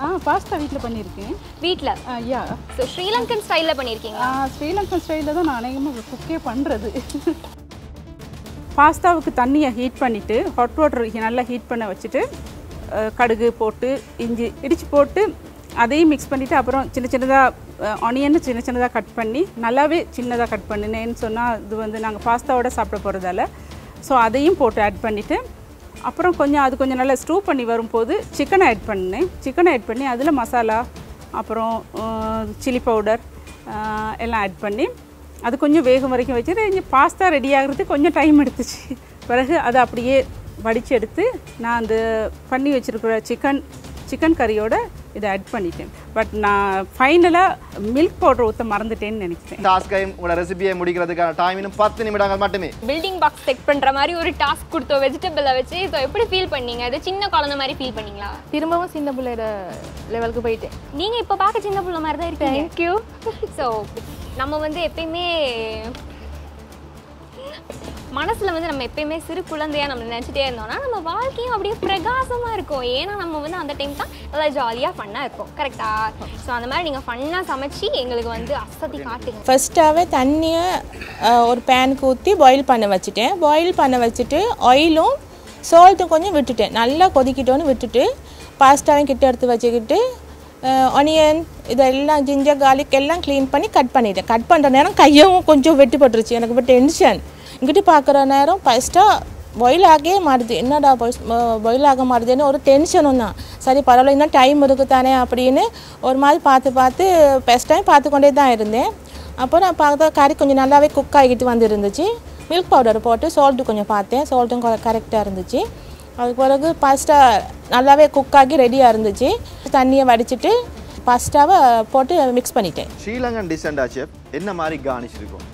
ஆ பாஸ்தா வீட்டில் பண்ணியிருக்கேன் வீட்ல? ஆ யா ஸோ ஸ்ரீலங்கன் ஸ்டைல்ல பண்ணிருக்கீங்களா? ஸ்ரீலங்கன் ஸ்டைலில் தான் நான் அநேகமாக குக்கே பண்ணுறது பாஸ்தாவுக்கு தண்ணியை ஹீட் பண்ணிவிட்டு ஹாட் வாட்டர் நல்லா ஹீட் பண்ண வச்சுட்டு கடுகு போட்டு இஞ்சி இடித்து போட்டு அதையும் மிக்ஸ் பண்ணிவிட்டு அப்புறம் சின்ன சின்னதாக ஆனியன் சின்ன சின்னதாக கட் பண்ணி நல்லாவே சின்னதாக கட் பண்ணினேன்னு சொன்னால் இது வந்து நாங்கள் பாஸ்தாவோட சாப்பிட போகிறதால ஸோ அதையும் போட்டு ஆட் பண்ணிவிட்டு அப்புறம் கொஞ்சம் அது கொஞ்சம் நல்லா ஸ்டூ பண்ணி வரும்போது சிக்கனை ஆட் பண்ணேன். சிக்கனை ஆட் பண்ணி அதில் மசாலா அப்புறம் சில்லி பவுடர் எல்லாம் ஆட் பண்ணி அது கொஞ்சம் வேகம் வரைக்கும் வச்சுட்டு இங்கே பாஸ்தா ரெடி ஆகிறதுக்கு கொஞ்சம் டைம் எடுத்துச்சு. பிறகு அதை அப்படியே வடித்து எடுத்து நான் அந்த பண்ணி வச்சுருக்கிற சிக்கன் சிக்கன் கறியோட இதை ஆட் பண்ணிட்டேன். பட் நான் ஃபைனலாக மில்க் பவுடர் ஊற்ற மறந்துட்டேன்னு நினைக்கிறேன். டாஸ்கையும் உங்களோட ரெசிபியை முடிக்கிறதுக்கான டைம் இன்னும் பத்து நிமிடங்கள் மட்டுமே. பில்டிங் பாக்ஸ் செக் பண்ற மாதிரி ஒரு டாஸ்க் கொடுத்தோம் வெஜிடபிளை வச்சு ஸோ எப்படி ஃபீல் பண்ணீங்க? அது சின்ன குழந்தை மாதிரி ஃபீல் பண்ணீங்களா? திரும்பவும் சின்ன பிள்ளையோட லெவலுக்கு போயிட்டேன். நீங்க இப்போ பார்க்க சின்ன பிள்ளை மாதிரி தான் இருக்கீங்க தேங்க்யூ ஸோ நம்ம வந்து எப்பயுமே மனசில் வந்து நம்ம எப்பயுமே சிறு குழந்தையாக நம்ம நினச்சிட்டே இருந்தோம்னா நம்ம வாழ்க்கையும் அப்படியே பிரகாசமாக இருக்கும். ஏன்னா நம்ம வந்து அந்த டைம் தான் நல்லா ஜாலியாக ஃபன்னாக இருக்கும் கரெக்டாக ஸோ அந்த மாதிரி நீங்கள் ஃபன்னாக சமைச்சு எங்களுக்கு வந்து அசதி காட்டுங்க. ஃபர்ஸ்ட்டாகவே தண்ணியை ஒரு பேனுக்கு ஊற்றி பாயில் பண்ண வச்சுட்டேன். பாயில் பண்ண வச்சுட்டு ஆயிலும் சால்ட்டும் கொஞ்சம் விட்டுட்டேன். நல்லா கொதிக்கிட்டோன்னு விட்டுட்டு பாஸ்டாவையும் கிட்ட எடுத்து வச்சுக்கிட்டு ஆனியன் இதெல்லாம் ஜிஞ்சர் கார்லிக் எல்லாம் க்ளீன் பண்ணி கட் பண்ணிட்டேன். கட் பண்ணுற நேரம் கையும் கொஞ்சம் வெட்டி போட்டுருச்சு எனக்கு இப்போ டென்ஷன் இங்கிட்டு பார்க்குற நேரம் ஃபஸ்ட்டாக பாயில் ஆகவே மாறுது. என்னடா பாயில் ஆக மாறுதுன்னு ஒரு டென்ஷனும் தான். சரி பரவாயில்ல இன்னும் டைம் இருக்கு தானே அப்படின்னு ஒரு மாதிரி பார்த்து பார்த்து ஃபஸ்ட் டைம் பார்த்து கொண்டே தான் இருந்தேன். அப்போ நான் பார்த்தா கறி கொஞ்சம் நல்லாவே குக் ஆகிட்டு வந்து இருந்துச்சு மில்க் பவுடர் போட்டு சால்ட்டு கொஞ்சம் பார்த்தேன். சால்ட்டும் கரெக்டாக இருந்துச்சு. அதுக்கு பிறகு பாஸ்டா நல்லாவே குக் ஆகி ரெடியாக இருந்துச்சு. தண்ணியை வடிச்சிட்டு பாஸ்டாவை போட்டு மிக்ஸ் பண்ணிட்டேன். ஸ்ரீலங்கன் டிஷண்டா செஃப் என்ன மாதிரி கார்னிஷ் இருக்கும்?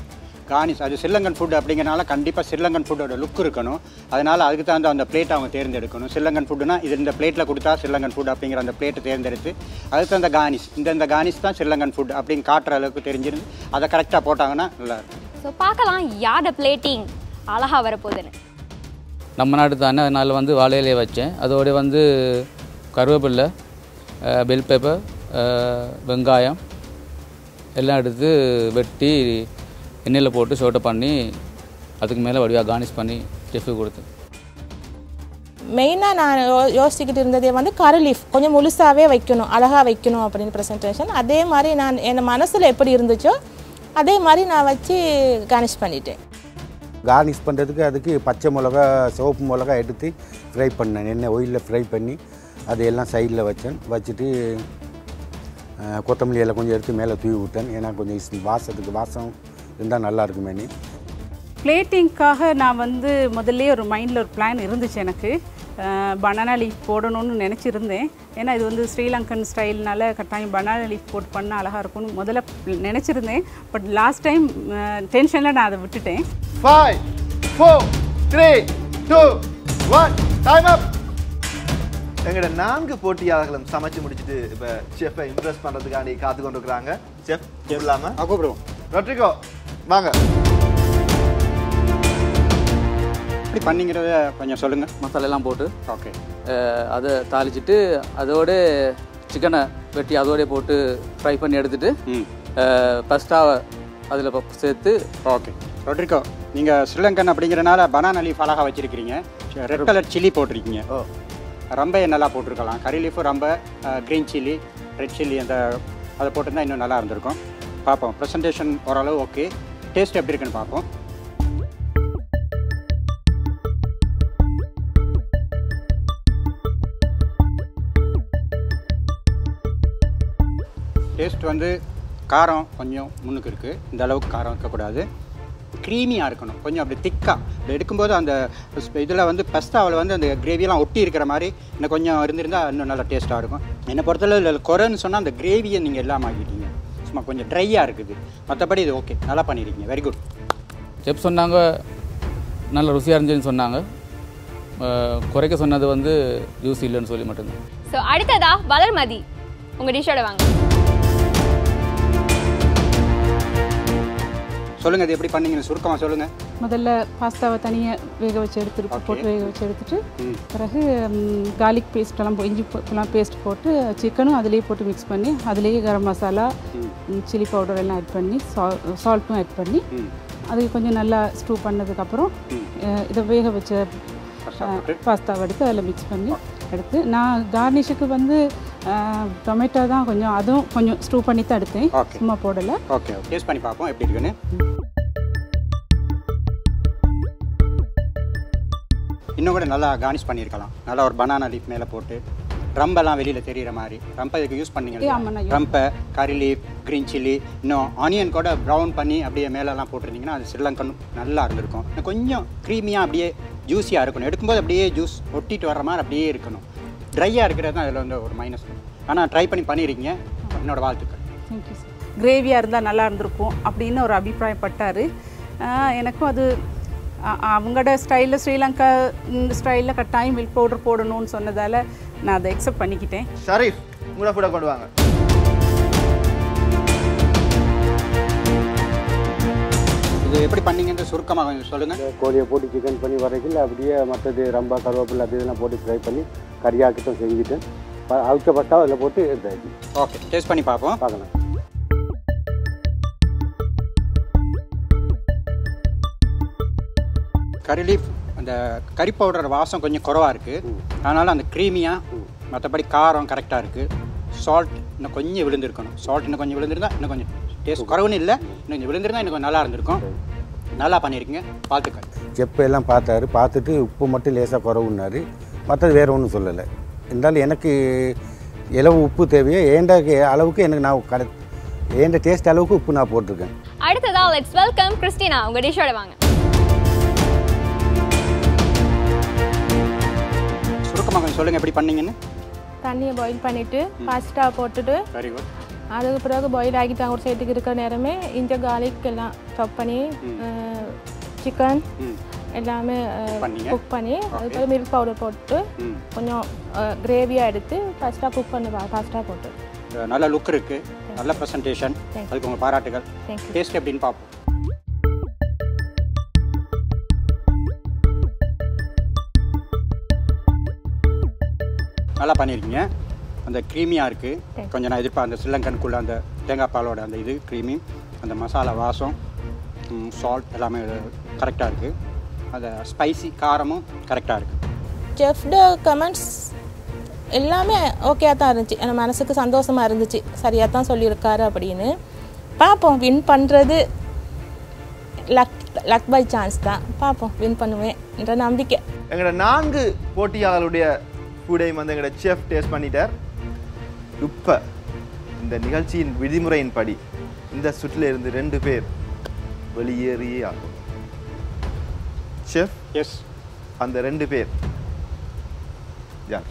கார்னிஷ் அது ஸ்ரீலங்கன் ஃபுட் அப்படிங்கிறனால கண்டிப்பாக ஸ்ரீலங்கன் ஃபுட்டோட லுக் இருக்கணும். அதனால் அதுக்கு தகுந்த அந்த பிளேட் அவங்க தேர்ந்தெடுக்கணும். ஸ்ரீலங்கன் ஃபுட்டுனா இது இந்த பிளேட்டில் கொடுத்தா ஸ்ரீலங்கன் ஃபுட் அப்படிங்கிற அந்த பிளேட்டை தேர்ந்தெடுத்து அதுக்கு தகுந்த கார்னிஷ் இந்த இந்த கார்னிஷ் தான் ஸ்ரீலங்கன் ஃபுட் அப்படின்னு காட்டுற அளவுக்கு தெரிஞ்சிருந்து அதை கரெக்டாக போட்டாங்கன்னா நல்லா இருக்கும். ஸோ பார்க்கலாம் யாட பிளேட்டிங் அழகா வரப்போகுதுன்னு. நம்ம நாடு தானே அதனால் வந்து வாழை இலையை வச்சேன். அதோட வந்து கருவேப்பில்லை பெல் பேப்பர் வெங்காயம் எல்லாம் எடுத்து வெட்டி எண்ணெயில் போட்டு சோட்டை பண்ணி அதுக்கு மேலே வடிவாக கார்னிஷ் பண்ணி செஃபுக்கு கொடுத்தேன் மெயினாக நான் யோ யோசிச்சுக்கிட்டு இருந்ததே வந்து கரு லீஃப் கொஞ்சம் முழுசாகவே வைக்கணும் அழகாக வைக்கணும் அப்படின்னு ப்ரெசன்டேஷன் அதே மாதிரி நான் என் மனசில் எப்படி இருந்துச்சோ அதே மாதிரி நான் வச்சு கார்னிஷ் பண்ணிட்டேன். கார்னிஷ் பண்ணுறதுக்கு அதுக்கு பச்சை மிளகா சிவப்பு மிளகா எடுத்து ஃப்ரை பண்ணேன். எண்ணெய் ஒயிலில் ஃப்ரை பண்ணி அதையெல்லாம் சைடில் வச்சேன். வச்சுட்டு கொத்தமல்லி எல்லாம் கொஞ்சம் எடுத்து மேலே தூவி விட்டேன். ஏன்னா கொஞ்சம் வாசத்துக்கு வாசம் இருந்தால் நல்லா இருக்குமேனு பிளேட்டிங்க்காக நான் வந்து முதல்ல ஒரு மைண்டில் ஒரு பிளான் இருந்துச்சு எனக்கு. பனானா லீஃப் போடணும்னு நினச்சிருந்தேன். ஏன்னா இது வந்து ஸ்ரீலங்கன் ஸ்டைல்னால கட்டாயம் பனானா லீஃப் போட்டு பண்ணால் அழகாக இருக்கும்னு முதல்ல நினச்சிருந்தேன். பட் லாஸ்ட் டைம் டென்ஷனில் நான் அதை விட்டுட்டேன். Five four three two one time up எங்களோட நான்கு போட்டியாளர்களும் சமைச்சு முடிச்சுட்டு இப்போ செஃப்பை இம்ப்ரெஸ் பண்ணுறதுக்காண்டி காத்து கொண்டு இருக்கிறாங்க செஃப் இல்லாம ஆ, கூப்பிடுவோம் ரொட்ரிகோ வாங்க. இப்படி பண்ணிங்கிறத கொஞ்சம் சொல்லுங்கள் மசாலெல்லாம் போட்டு ஓகே. அதை தாளிச்சிட்டு அதோட சிக்கனை வெட்டி அதோட போட்டு ஃப்ரை பண்ணி எடுத்துட்டு ம். ஃபஸ்ட்டாக அதில் சேர்த்து ஓகே. ரொட்ரிகோ நீங்கள் ஸ்ரீலங்கன் அப்படிங்கிறனால பனானா லீஃப் அழகாக வச்சுருக்கிறீங்க. ரெட் கலர் சில்லி போட்டிருக்கீங்க. ஓ. ரம்பையை நல்லா போட்டிருக்கலாம்? கறி லீஃபும் ரொம்ப க்ரீன் சில்லி ரெட் சில்லி அந்த அதை போட்டிருந்தா இன்னும் நல்லா இருந்திருக்கும். பார்ப்போம். ப்ரெசன்டேஷன் ஓரளவு ஓகே டேஸ்ட் எப்படி இருக்குன்னு பார்ப்போம். டேஸ்ட் வந்து காரம் கொஞ்சம் முன்னுக்கு இருக்குது இந்த அளவுக்கு காரம் இருக்கக்கூடாது. க்ரீமியாக இருக்கணும். கொஞ்சம் அப்படி திக்காக எடுக்கும்போது அந்த இதில் வந்து பெஸ்தாவில் வந்து அந்த கிரேவியெல்லாம் ஒட்டி இருக்கிற மாதிரி இன்னும் கொஞ்சம் இருந்திருந்தால் இன்னும் நல்லா டேஸ்ட்டாக இருக்கும். என்னை பொறுத்தளவு இதில் குறைன்னு சொன்னால் அந்த கிரேவியை நீங்கள் எல்லாம் ஆகிட்டீங்க சும்மா கொஞ்சம் ட்ரையாக இருக்குது. மற்றபடி இது ஓகே நல்லா பண்ணியிருக்கீங்க வெரி குட் செப் சொன்னாங்க நல்ல ருசியாக இருந்துச்சுன்னு சொன்னாங்க. குறைக்க சொன்னது வந்து ஜூஸ் இல்லைன்னு சொல்லி மட்டும்தான். ஸோ அடுத்ததா வளர்மதி. உங்க டிஷ்ஷோட வாங்க. சொல்லுங்கள் இது எப்படி பண்ணீங்கன்னு சுருக்கமாக சொல்லுங்கள் முதல்ல பாஸ்தாவை தனியாக வேக வச்சு எடுத்துட்டு. போட்டு வேக வச்சு எடுத்துட்டு பிறகு கார்லிக் பேஸ்ட்டெல்லாம் இஞ்சி எல்லாம் பேஸ்ட் போட்டு சிக்கனும் அதிலேயே போட்டு மிக்ஸ் பண்ணி அதிலேயே கரம் மசாலா சில்லி பவுடர் எல்லாம் ஆட் பண்ணி சால்ட்டும் ஆட் பண்ணி அது கொஞ்சம் நல்லா ஸ்டூ பண்ணதுக்கப்புறம் இதை வேக வச்ச. பாஸ்தாவை எடுத்து அதில் மிக்ஸ் பண்ணி எடுத்து நான் கார்னிஷுக்கு வந்து டொமேட்டோ தான் கொஞ்சம் அதுவும் கொஞ்சம் ஸ்டூ பண்ணி தான் எடுத்தேன். சும்மா போடலை. ஓகே டேஸ்ட் பண்ணி பார்ப்போம் எப்படி இருக்குன்னு. இன்னும் கூட நல்லா கார்னிஷ் பண்ணியிருக்கலாம். நல்லா ஒரு பனானா லீஃப் மேலே போட்டு ரம்பெல்லாம் வெளியில் தெரியிற மாதிரி. ரம்பை இதுக்கு யூஸ் பண்ணீங்க ஏ, ஆமா, நான் use ரம்பை கறி லீஃப் க்ரீன் சில்லி இன்னும் ஆனியன் கூட ப்ரௌன் பண்ணி அப்படியே மேலெல்லாம் போட்டிருந்தீங்கன்னா அது ஸ்ரீலங்கன் நல்லா இருந்திருக்கும். இன்னும் கொஞ்சம் க்ரீமியாக அப்படியே ஜூஸியாக இருக்கணும். எடுக்கும்போது அப்படியே ஜூஸ் ஒட்டிட்டு வர்ற மாதிரி அப்படியே இருக்கணும். ட்ரையாக இருக்கிறது தான் அதில் வந்து ஒரு மைனஸ் ஆனால் ட்ரை பண்ணி பண்ணியிருக்கீங்க என்னோட வாழ்த்துக்கள். தேங்க்யூ சார் கிரேவியாக இருந்தால் நல்லா இருந்திருக்கும் அப்படின்னு ஒரு அபிப்பிராயப்பட்டார். எனக்கும் அது அவங்களோட ஸ்டைலில் ஸ்ரீலங்கா ஸ்டைலில் கட்டாயம் மில்க் பவுடர் போடணும்னு சொன்னதால் நான் அதை அக்செப்ட் பண்ணிக்கிட்டேன். ஷரீஃப் உங்களோட ஃபுட்டை கொண்டு வாங்க. இது எப்படி பண்ணீங்கன்னு சுருக்கமாக கொஞ்சம் சொல்லுங்கள் கோழியை போட்டு சிக்கன் பண்ணி வரைக்கும் அப்படியே மற்றது ரம்பா கருவேப்பிலை அது இதெல்லாம் போட்டு ஃப்ரை பண்ணி கறியாக்கிட்டும் செஞ்சுட்டேன் ப- அவிச்ச பட்டா அதில் போட்டு எடுத்தாச்சு ஓகே டேஸ்ட் பண்ணி பார்ப்போம். பார்க்கலாம். கறி லீஃப் அந்த கறி பவுடர் வாசம் கொஞ்சம் குறவாக இருக்குது அதனால் அந்த க்ரீமியாக மற்றபடி காரம் கரெக்டாக இருக்குது சால்ட் இன்னும் கொஞ்சம் விழுந்திருக்கணும். சால்ட் இன்னும் கொஞ்சம் விழுந்திருந்தா இன்னும் கொஞ்சம் டேஸ்ட் குறவுன்னு இல்லை இன்னும் கொஞ்சம் விழுந்திருந்தா இன்னும் கொஞ்சம் நல்லா இருந்திருக்கும். நல்லா பண்ணியிருக்கீங்க வாழ்த்துக்கள். செப்பு எல்லாம் பார்த்தாரு பார்த்துட்டு உப்பு மட்டும் லேசாக குறவுன்னாரு. மற்றது வேறு ஒன்றும் சொல்லலை. இருந்தாலும் எனக்கு எளவு உப்பு தேவையோ. ஏண்ட அளவுக்கு எனக்கு நான் கரெக்ட் ஏண்ட டேஸ்ட் அளவுக்கு உப்பு நான் போட்டிருக்கேன். அடுத்ததா லெட்ஸ் வெல்கம் கிறிஸ்டினா உங்க டிஷ்ஷோட வாங்க. சுருக்கமாக கொஞ்சம் சொல்லுங்கள் எப்படி பண்ணீங்கன்னு. தண்ணியை பாயில் பண்ணிவிட்டு பாஸ்டா போட்டுட்டு வெரி குட் அதுக்கு பிறகு பாயில் ஆகிட்டாங்க ஒரு சைட்டுக்கு இருக்கிற நேரமே இஞ்சி கார்லிக் எல்லாம் சாப் பண்ணி சிக்கன் எல்லாமே. குக் பண்ணி அதுக்கப்புறம் மில்க் பவுடர் போட்டு கொஞ்சம் கிரேவியாக எடுத்து ஃபஸ்ட்டாக குக் பண்ணி ஃபாஸ்ட்டாக போட்டு. நல்ல லுக் இருக்குது நல்ல ப்ரெசன்டேஷன். அதுக்கு உங்கள் பாராட்டுகள். டேஸ்ட் எப்படின்னு பார்ப்போம் நல்லா பண்ணியிருக்கீங்க. அந்த க்ரீமியாக இருக்குது கொஞ்சம் நான் எதிர்ப்பா அந்த ஸ்ரீலங்கனுக்குள்ள அந்த தேங்காய் பாலோட அந்த இது க்ரீமி அந்த மசாலா வாசம் சால்ட் எல்லாமே கரெக்டாக இருக்குது அந்த ஸ்பைசி காரமும் கரெக்டாக இருக்குது செஃப்ட கமெண்ட்ஸ் எல்லாமே ஓகே தான் இருந்துச்சு. என் மனசுக்கு சந்தோஷமாக இருந்துச்சு. சரியாக தான் சொல்லியிருக்காரு அப்படின்னு. பார்ப்போம் வின் பண்ணுறது லக் லக் பை சான்ஸ் தான். பார்ப்போம் வின் பண்ணுவேன் என்ற நம்பிக்கை. எங்களோட நான்கு போட்டியாளருடைய ஃபுடையும் வந்து எங்களோட செஃப் டேஸ்ட் பண்ணிட்டார். இப்போ இந்த நிகழ்ச்சியின் விதிமுறையின்படி இந்த சுற்றில் இருந்து ரெண்டு பேர் வெளியேறியே ஆகும். செஃப் எஸ் அந்த ரெண்டு பேர் யார்?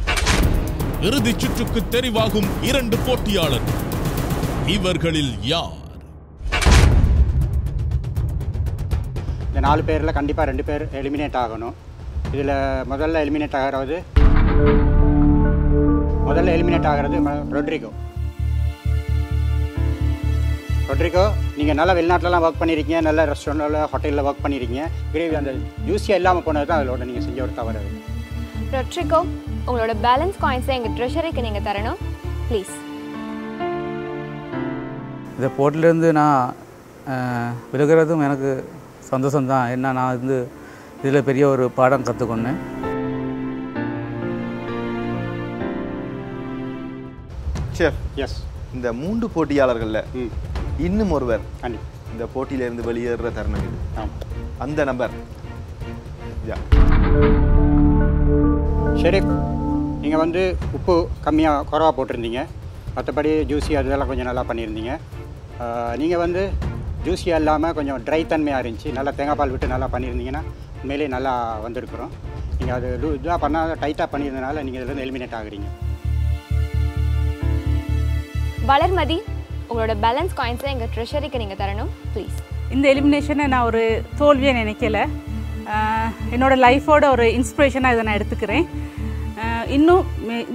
இறுதிச் சுற்றுக்கு தெரிவாகும் இரண்டு போட்டியாளர். இவர்களில் யார்? இந்த நாலு பேரில் கண்டிப்பாக ரெண்டு பேர் எலிமினேட் ஆகணும். இதில் முதல்ல எலிமினேட் ஆகிறது முதல்ல எலிமினேட் ஆகிறது ரொட்ரிகோ ரொட்ரிகோ நீங்கள் நல்லா வெளிநாட்டிலலாம் ஒர்க் பண்ணியிருக்கீங்க நல்ல ரெஸ்டாரண்ட்டில் ஹோட்டலில் ஒர்க் பண்ணியிருக்கீங்க கிரேவி அந்த ஜூஸியாக இல்லாமல் போனது தான் அதோட நீங்கள் செஞ்ச ஒரு தவறு. ரொட்ரிகோ உங்களோட பேலன்ஸ் காயின்ஸை எங்க ட்ரெஷரிக்கு நீங்க தரணும். ப்ளீஸ் இந்த போட்டிலேருந்து நான் அஹ், விலகுறதும் எனக்கு சந்தோஷம்தான். ஏன்னா நான் வந்து இதில் பெரிய ஒரு பாடம் கற்றுக்கொண்டேன் செஃப் எஸ் இந்த மூன்று போட்டியாளர்களில் ம். இன்னும் ஒருவர் இந்த போட்டியிலிருந்து வெளியேறுற தருணம் இது. அந்த யார் சரி நீங்கள் வந்து உப்பு கம்மியாக குறவா போட்டிருந்தீங்க. மற்றபடி ஜூஸி அதெல்லாம் கொஞ்சம் நல்லா பண்ணியிருந்தீங்க. நீங்கள் வந்து ஜூஸியாக இல்லாமல் கொஞ்சம் ட்ரை தன்மையாக இருந்துச்சு. நல்லா தேங்காய் பால் விட்டு நல்லா பண்ணியிருந்தீங்கன்னா உண்மையிலேயே நல்லா வந்திருக்கிறோம். நீங்கள் அது லூ இதாக பண்ணாத டைட்டாக பண்ணியிருந்தனால நீங்கள் இதுலேருந்து எலிமினேட் ஆகுறீங்க. வளர்மதி உங்களோட பேலன்ஸ் காயின்ஸை எங்க ட்ரெஷரிக்கு நீங்க தரணும். ப்ளீஸ் இந்த எலிமினேஷனை நான் ஒரு தோல்வியை நினைக்கல. ஆஹ் என்னோட லைஃபோட ஒரு இன்ஸ்பிரேஷனாக இதை நான் எடுத்துக்கிறேன். இன்னும்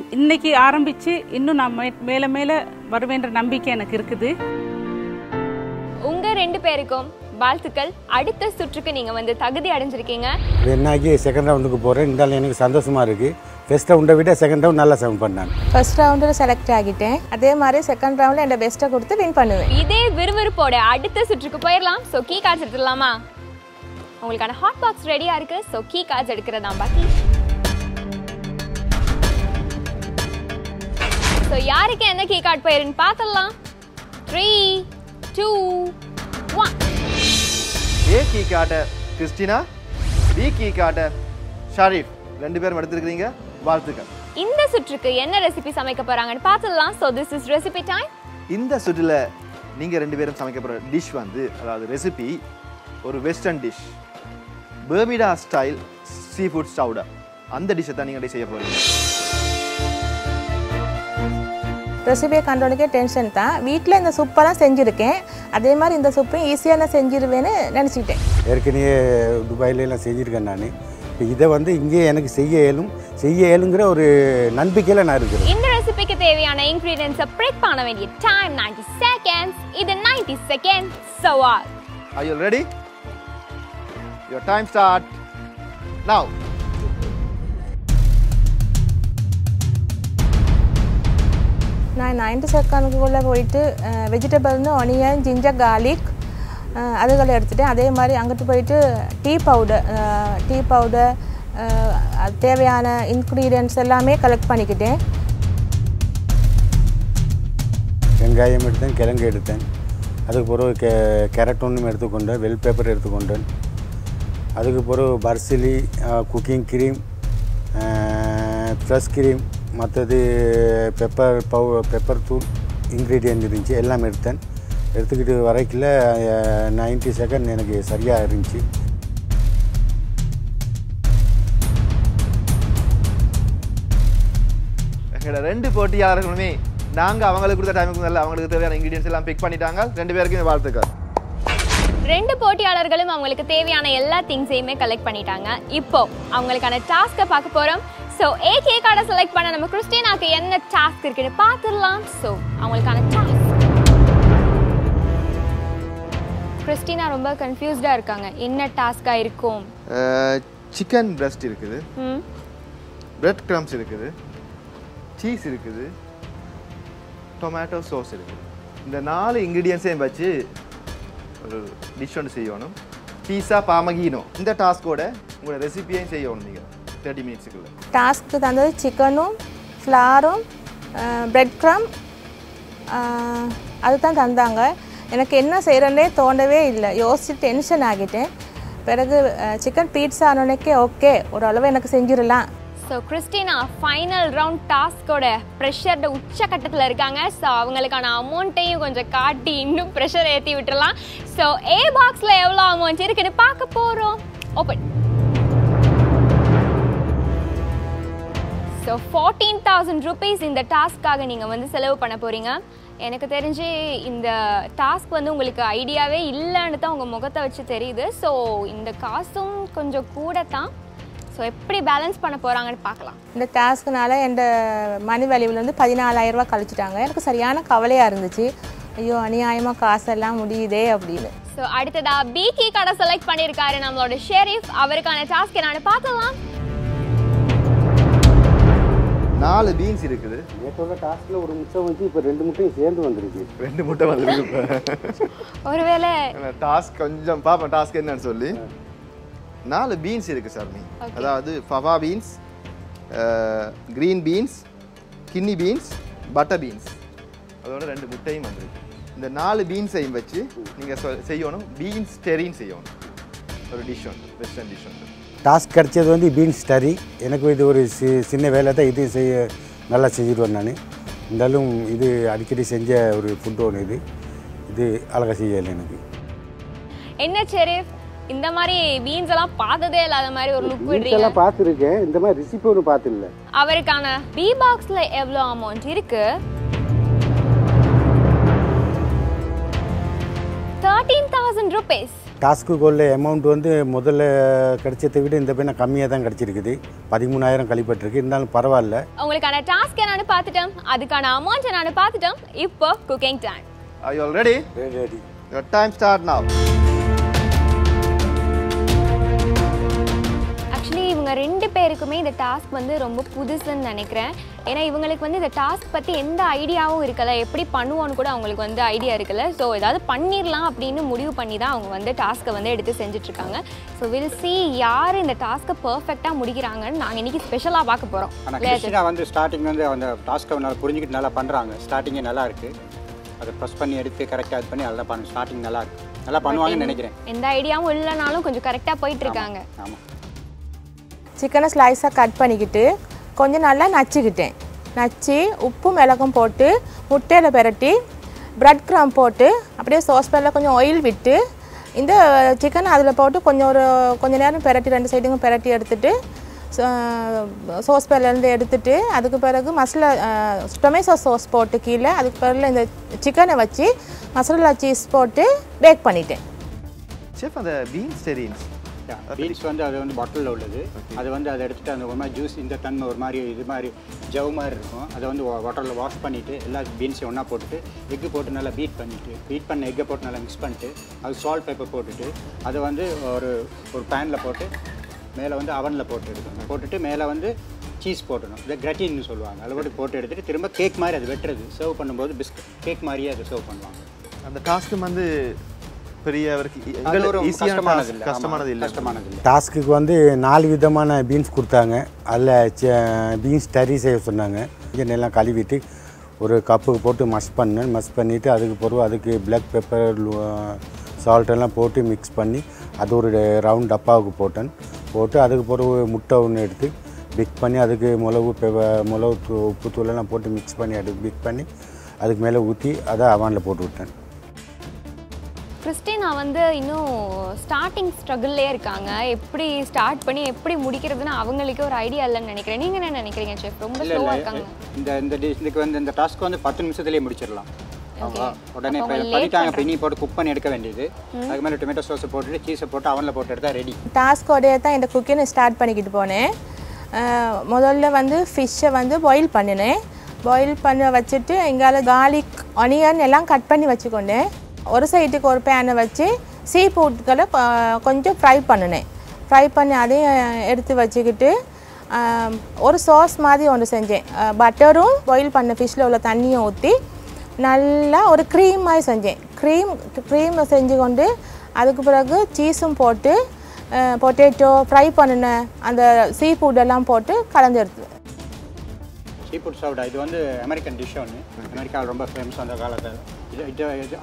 இன்னைக்கு ஆரம்பித்து இன்னும் நான் மே மேலே மேலே வருவேன்ற நம்பிக்கை எனக்கு இருக்குது. உங்க ரெண்டு பேருக்கும் வாழ்த்துக்கள். அடுத்த சுற்றுக்கு நீங்க வந்து தகுதி அடைஞ்சிருக்கீங்க. என்னாக்கி செகண்ட் ரவுண்டுக்கு போகிறேன் இருந்தாலும் எனக்கு சந்தோஷமாக இருக்குது ஃபஸ்ட் ரவுண்டை விட செகண்ட் ரவுண்ட் நல்லா செவன் பண்ணாங்க. ஃபர்ஸ்ட் ரவுண்டில் செலக்ட் ஆகிட்டேன். அதே மாதிரி செகண்ட் ரவுண்டில் என்னோட பெஸ்ட்டை கொடுத்து வின் பண்ணுவேன். இதே விறுவிறுப்போட அடுத்த சுற்றுக்கு போயிடலாம். ஸோ கீ கார்ட்ஸ் எடுத்துடலாமா? உங்களுக்கான ஹாட் பாக்ஸ் ரெடியா இருக்கு. ஸோ கீ கார்ட்ஸ் எடுக்கிறதா பாக்கி. ஸோ யாருக்கு என்ன கீ கார்டு போயிருன்னு பார்த்துடலாம். Three two one A key காட்ட கிறிஸ்டினா பி கீ காட்ட ஷாரிஃப். ரெண்டு பேரும் எடுத்திருக்கிறீங்க. வாழ்த்துக்கள். இந்த சுற்றுக்கு என்ன ரெசிபி சமைக்க போறாங்கன்னு பார்த்துடலாம். So this is recipe time இந்த சுற்றில் நீங்கள் ரெண்டு பேரும் சமைக்க போகிற டிஷ் வந்து அதாவது ரெசிபி ஒரு western dish Bermuda style sea food ஸ்டவுடா அந்த டிஷ்ஷை தான் நீங்கள் செய்ய போகிறீங்க ரெசிபியை கண்டோனுக்கே டென்ஷன் தான். வீட்டில் இந்த சூப்பெல்லாம் செஞ்சுருக்கேன். அதே மாதிரி இந்த சூப்பையும் ஈஸியாக நான் செஞ்சிருவேன்னு நினச்சிக்கிட்டேன். ஏற்கனவே துபாயில எல்லாம் செஞ்சுருக்கேன் நான். இப்போ இதை வந்து இங்கே எனக்கு செய்ய இயலும் செய்ய இயலுங்கிற ஒரு நம்பிக்கையில் நான் இருக்கிறேன். இந்த ரெசிபிக்கு தேவையான இன்கிரீடியன்ஸை ப்ரிக் பண்ண வேண்டிய டைம் 90 செகண்ட்ஸ் இது 90 செகண்ட் சவால் Are you ready? Your time start now. நான் நைன்டி செகண்டுக்குள்ளே போயிட்டு வெஜிடபிள்னு ஒனியன் ஜிஞ்சர் கார்லிக் அதுகளை எடுத்துட்டேன். அதே மாதிரி அங்கிட்டு போயிட்டு டீ பவுடர் டீ பவுடர் தேவையான இன்க்ரீடியன்ஸ் எல்லாமே கலெக்ட் பண்ணிக்கிட்டேன். வெங்காயம் எடுத்தேன் கிழங்கு எடுத்தேன். அதுக்கு பிறகு கே கேரட் ஒன்றும் எடுத்துக்கொண்டேன். வெல் பேப்பர் எடுத்துக்கொண்டேன். அதுக்கு பிறகு parsley cooking cream fresh cream மற்றது பெப்பர் பவு பெப்பர் தூள் இன்க்ரீடியன்ட் இருந்துச்சு எல்லாம் எடுத்தேன். எடுத்துக்கிட்டு வரைக்குள்ள நைன்ட்டி செகண்ட் எனக்கு சரியாக இருந்துச்சு. எங்களோட ரெண்டு போட்டியாளர்களுமே நாங்க அவங்களுக்கு கொடுத்த டைமுக்கு நல்ல அவங்களுக்கு தேவையான இன்கிரீடியன்ஸ் எல்லாம் பிக் பண்ணிட்டாங்க. ரெண்டு பேருக்குமே வாழ்த்துக்கள். ரெண்டு போட்டியாளர்களும் அவங்களுக்கு தேவையான எல்லா திங்ஸையுமே கலெக்ட் பண்ணிட்டாங்க. இப்போ அவங்களுக்கான டாஸ்க்கை பார்க்க போறோம். ஸோ ஏகே கார்டை செலக்ட் பண்ண நம்ம கிறிஸ்டினாக்கு என்ன டாஸ்க் இருக்குன்னு பார்த்துடலாம். ஸோ அவங்களுக்கான டாஸ்க் கிறிஸ்டினா ரொம்ப கன்ஃபியூஸ்டாக இருக்காங்க. என்ன டாஸ்காக இருக்கும்? சிக்கன் பிரஸ்ட் இருக்குது. ம். பிரெட் கிரம்ஸ் இருக்குது. சீஸ் இருக்குது. டொமேட்டோ சோஸ் இருக்குது. இந்த நாலு இன்க்ரீடியன்ஸையும் வச்சு ஒரு டிஷ் ஒன்று செய்யணும். பீஸா பாமகீனோ இந்த டாஸ்கோட உங்களோட ரெசிபியையும் செய்யணும் நீங்கள் தேர்ட்டி மினிட்ஸுக்குள்ள டாஸ்க்கு தந்தது சிக்கனும் ஃப்ளாரும் பிரெட் க்ரம் அதுதான் தந்தாங்க. எனக்கு என்ன செய்கிறேன்னே தோண்டவே இல்லை. யோசிச்சு டென்ஷன் ஆகிட்டேன். பிறகு சிக்கன் பீட்சா ஆனோடனே ஓகே ஓரளவு எனக்கு செஞ்சிடலாம் ஸோ கிறிஸ்டினா ஃபைனல் ரவுண்ட் டாஸ்கோட ப்ரெஷரோட உச்சக்கட்டத்தில் இருக்காங்க. ஸோ அவங்களுக்கான அமௌண்ட்டையும் கொஞ்சம் காட்டி இன்னும் ப்ரெஷர் ஏற்றி விட்டுடலாம் ஸோ ஏ பாக்ஸில் எவ்வளோ அமௌண்ட் இருக்குன்னு பார்க்க போகிறோம் open so fourteen thousand rupees இந்த டாஸ்க்காக நீங்கள் வந்து செலவு பண்ண போகிறீங்க எனக்கு தெரிஞ்சு இந்த டாஸ்க் வந்து உங்களுக்கு ஐடியாவே இல்லைன்னு தான் உங்கள் முகத்தை வச்சு தெரியுது. ஸோ இந்த காசும் கொஞ்சம் கூட தான் ஸோ எப்படி பேலன்ஸ் பண்ண போகிறாங்கன்னு பார்க்கலாம். இந்த டாஸ்க்குனால என் மணி வேல்யூவில் வந்து பதினாலாயிரரூபா கழிச்சிட்டாங்க. எனக்கு சரியான கவலையாக இருந்துச்சு. ஐயோ அநியாயமாக காசெல்லாம் முடியுதே அப்படின்னு. ஸோ அடுத்ததா பிகி கடை செலக்ட் பண்ணியிருக்காரு நம்மளோட ஷெரீஃப் அவருக்கான டாஸ்க் என்னன்னு பார்க்கலாம். நாலு பீன்ஸ் இருக்குது. நேற்றோட டாஸ்கில் ஒரு முட்டை வந்து இப்போ ரெண்டு முட்டையும் சேர்ந்து வந்திருக்கு. ரெண்டு முட்டை வந்துருக்கு இப்போ. ஒருவேளை டாஸ்க் கொஞ்சம் பார்ப்போம் டாஸ்க் என்னன்னு சொல்லி. நாலு பீன்ஸ் இருக்கு சார் மீ. அதாவது fava beans green beans kidney beans butter beans அதோட ரெண்டு முட்டையும் வந்துருக்கு. இந்த நாலு பீன்ஸையும் வச்சு நீங்கள் செய்யணும். பீன்ஸ் டெரின்னு செய்யணும். ஒரு டிஷ் ஒன்று வெஸ்டர்ன் டிஷ் ஒன்று. டாஸ்க் கிடச்சது வந்து பீன்ஸ் ஸ்டரி எனக்கு இது ஒரு சி சின்ன வேலை தான். இது செய்ய நல்லா செஞ்சிடுவேன் நான். இருந்தாலும் இது அடிக்கடி செஞ்ச ஒரு ஃபுட் ஒன்று இது. இது அழகாக செய்யலை எனக்கு. என்ன ஷெரீஃப்? இந்த மாதிரி பீன்ஸ் எல்லாம் பார்த்ததே இல்லாத மாதிரி ஒரு லுக் விடுறீங்க. எல்லாம் பார்த்துருக்கேன். இந்த மாதிரி ரெசிபி ஒன்று பார்த்துல அவருக்கான பி பாக்ஸ்ல எவ்வளோ அமௌண்ட் இருக்கு? தேர்ட்டீன் தௌசண்ட் ருபீஸ் டாஸ்க்குள்ள அமௌண்ட் வந்து முதல்ல கிடைச்சதை விட இந்த பையனை கம்மியாக தான் கிடச்சிருக்குது. பதிமூணாயிரம் கழிப்பட்டிருக்கு. இருந்தாலும் பரவாயில்ல. உங்களுக்கான டாஸ்க் என்னன்னு பார்த்துட்டோம். அதுக்கான அமௌண்ட் என்னன்னு பார்த்துட்டோம். இப்போ cooking time Are you all ready? Ready Your time start now. இவங்க ரெண்டு பேருக்குமே இந்த டாஸ்க் வந்து ரொம்ப புதுசுன்னு நினைக்கிறேன். ஏன்னா இவங்களுக்கு வந்து இந்த டாஸ்க் பற்றி எந்த ஐடியாவும் இருக்கல. எப்படி பண்ணுவோன்னு கூட அவங்களுக்கு வந்து ஐடியா இருக்கல. ஸோ ஏதாவது பண்ணிடலாம் அப்படின்னு முடிவு பண்ணி தான் அவங்க வந்து டாஸ்க்கை வந்து எடுத்து செஞ்சுட்ருக்காங்க. ஸோ வில் சி யார் இந்த டாஸ்க்கை பர்ஃபெக்டாக முடிக்கிறாங்கன்னு நாங்கள் இன்னைக்கு ஸ்பெஷலாக பார்க்க போகிறோம் ஆனால் வந்து ஸ்டார்டிங் வந்து அந்த டாஸ்க்கை நல்லா புரிஞ்சுக்கிட்டு நல்லா பண்ணுறாங்க ஸ்டார்டிங்கே நல்லா இருக்குது அதை ப்ரெஸ் பண்ணி எடுத்து கரெக்டாக இது பண்ணி நல்லா பண்ணு. ஸ்டார்டிங் நல்லா இருக்கு. நல்லா பண்ணுவாங்கன்னு நினைக்கிறேன். எந்த ஐடியாவும் இல்லைனாலும் கொஞ்சம் கரெக்டாக போயிட்டு இருக்காங்க. ஆமாம் சிக்கனை ஸ்லைஸாக கட் பண்ணிக்கிட்டு கொஞ்சம் நல்லா நச்சுக்கிட்டேன். நச்சு உப்பு மிளகும் போட்டு முட்டையில் பிரட்டி ப்ரெட் க்ரம் போட்டு அப்படியே சோஸ் பேனில் கொஞ்சம் ஆயில் விட்டு இந்த சிக்கனை அதில் போட்டு கொஞ்சம் ஒரு கொஞ்ச நேரம் பிரட்டி ரெண்டு சைடுக்கும் பெரட்டி எடுத்துட்டு சோஸ்பேலேருந்து எடுத்துட்டு அதுக்கு பிறகு மசாலா டொமேட்டோ சாஸ் போட்டு கீழே அதுக்கு பிறகு இந்த சிக்கனை வச்சு மசாலா சீஸ் போட்டு பேக் பண்ணிட்டேன். செஃப் அந்த பீன்ஸ் பீன்ஸ் வந்து அது வந்து பாட்டிலில் உள்ளது. அது வந்து அதை எடுத்துட்டு அந்த ஒரு மாதிரி ஜூஸ் இந்த தன்மை ஒரு மாதிரி இது மாதிரி ஜவ் மாதிரி இருக்கும். அதை வந்து வாட்டரில் வாஷ் பண்ணிவிட்டு எல்லா பீன்ஸையும் ஒன்றா போட்டுட்டு எக்கு போட்டு நல்லா பீட் பண்ணிவிட்டு பீட் பண்ண எக்கை போட்டு நல்லா மிக்ஸ் பண்ணிட்டு அது சால்ட் பேப்பர் போட்டுட்டு அதை வந்து ஒரு ஒரு பேனில் போட்டு மேலே வந்து அவனில் போட்டு எடுக்கணும். போட்டுட்டு மேலே வந்து சீஸ் போட்டணும் இதை கிரட்டின்னு சொல்லுவாங்க. அதை போட்டு போட்டு எடுத்துட்டு திரும்ப கேக் மாதிரி அது வெட்டுறது. சர்வ் பண்ணும்போது பிஸ்கட் கேக் மாதிரியே அதை சர்வ் பண்ணுவாங்க. அந்த காஸ்ட்டும் வந்து பெரிய அவருக்கு கஷ்டமானது இல்லை கஷ்டமானது இல்லை டாஸ்க்குக்கு வந்து நாலு விதமான பீன்ஸ் கொடுத்தாங்க. அதில் பீன்ஸ் டரி செய்ய சொன்னாங்க. எல்லாம் கழுவிட்டு ஒரு கப்புக்கு போட்டு மஷ் பண்ணேன் மஷ் பண்ணிவிட்டு அதுக்கு பிறகு அதுக்கு பிளாக் பெப்பர் சால்ட் எல்லாம் போட்டு மிக்ஸ் பண்ணி அது ஒரு ரவுண்ட் டப்பாவுக்கு போட்டேன். போட்டு அதுக்கு பிறகு முட்டை ஒன்று எடுத்து பிக் பண்ணி அதுக்கு மிளகு மிளகு உப்பு தூளெல்லாம் போட்டு மிக்ஸ் பண்ணி அதுக்கு பிக் பண்ணி அதுக்கு மேலே ஊற்றி அதை அவனில் போட்டு விட்டேன். கிறிஸ்டினா வந்து இன்னும் ஸ்டார்டிங் ஸ்ட்ரகிள்லே இருக்காங்க. எப்படி ஸ்டார்ட் பண்ணி எப்படி முடிக்கிறதுன்னு அவங்களுக்கே ஒரு ஐடியா இல்லைன்னு நினைக்கிறேன். நீங்க என்ன நினைக்கிறீங்க செஃப் ரொம்ப இல்ல ஸ்லோவா இல்ல. இருக்காங்க. இந்த இந்த இதுக்கு வந்து இந்த டாஸ்க் வந்து பத்து நிமிஷத்துலயே முடிச்சிடலாம். உடனே இப்ப பண்ணிட்டாங்க பின்னி போட்டு குக் பண்ணி எடுக்க வேண்டியது. அதுக்கு மேலே டொமேட்டோ சாஸ் போட்டுட்டு சீஸை போட்டு அவனில் போட்டு எடுத்தா ரெடி டாஸ்கோடைய தான் இந்த குக்கிங் ஸ்டார்ட் பண்ணிக்கிட்டு போனேன். முதல்ல வந்து ஃபிஷ்ஷை வந்து பாயில் பண்ணினேன். பாயில் பண்ண வச்சுட்டு எங்கால கார்லிக் ஆனியன் எல்லாம் கட் பண்ணி வச்சுக்கொண்டேன். ஒரு சைடுக்கு ஒரு பேனை வச்சு சீ ஃபுட்களை கொஞ்சம் ஃப்ரை பண்ணினேன். ஃப்ரை பண்ணி அதையும் எடுத்து வச்சுக்கிட்டு ஒரு சாஸ் மாதிரி ஒன்று செஞ்சேன். பட்டரும் பாயில் பண்ண ஃபிஷ்ஷில் உள்ள தண்ணியும் ஊற்றி நல்லா ஒரு க்ரீம் மாதிரி செஞ்சேன். க்ரீம் க்ரீம் செஞ்சு கொண்டு அதுக்கு பிறகு சீஸும் போட்டு பொட்டேட்டோ ஃப்ரை பண்ணின அந்த சீ ஃபுட்டெல்லாம் போட்டு கலந்து எடுத்து சீ ஃபுட் சவுடா இது வந்து அமெரிக்கன் டிஷ் ஒன்று அமெரிக்காவில் ரொம்ப ஃபேமஸ் அந்த காலத்தில்.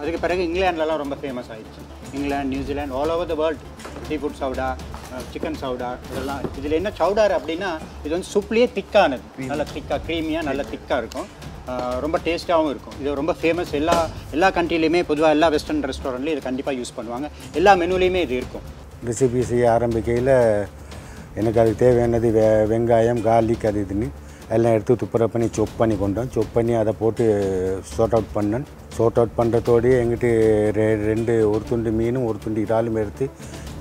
அதுக்கு பிறகு இங்கிலாந்துலலாம் ரொம்ப ஃபேமஸ் ஆயிடுச்சு. England New Zealand all over the world seafood chowder chicken chowder இதெல்லாம் இதில் என்ன சவுடார் அப்படின்னா இது வந்து சூப்லேயே திக்கானது நல்ல திக்காக க்ரீமியாக நல்ல திக்காக இருக்கும். ரொம்ப டேஸ்ட்டாகவும் இருக்கும். இது ரொம்ப ஃபேமஸ் எல்லா எல்லா கண்ட்ரிலையுமே பொதுவாக எல்லா வெஸ்டர்ன் ரெஸ்டாரண்ட்லையும் இது கண்டிப்பாக யூஸ் பண்ணுவாங்க. எல்லா மெனுலேயுமே இது இருக்கும். ரெசிபி செய்ய ஆரம்பிக்கையில் எனக்கு அதுக்கு தேவையானது வெ வெங்காயம் கார்லிக் அது இதுன்னு. எல்லாம் எடுத்து துப்புரவு பண்ணி சொப் பண்ணி கொண்டோம். சொப் பண்ணி அதை போட்டு சோர்ட் அவுட் பண்ணேன் சோர்ட் அவுட் பண்ணுறதோடய எங்கிட்ட ரெ ரெண்டு ஒரு துண்டு மீனும் ஒரு துண்டு இறாலும் எடுத்து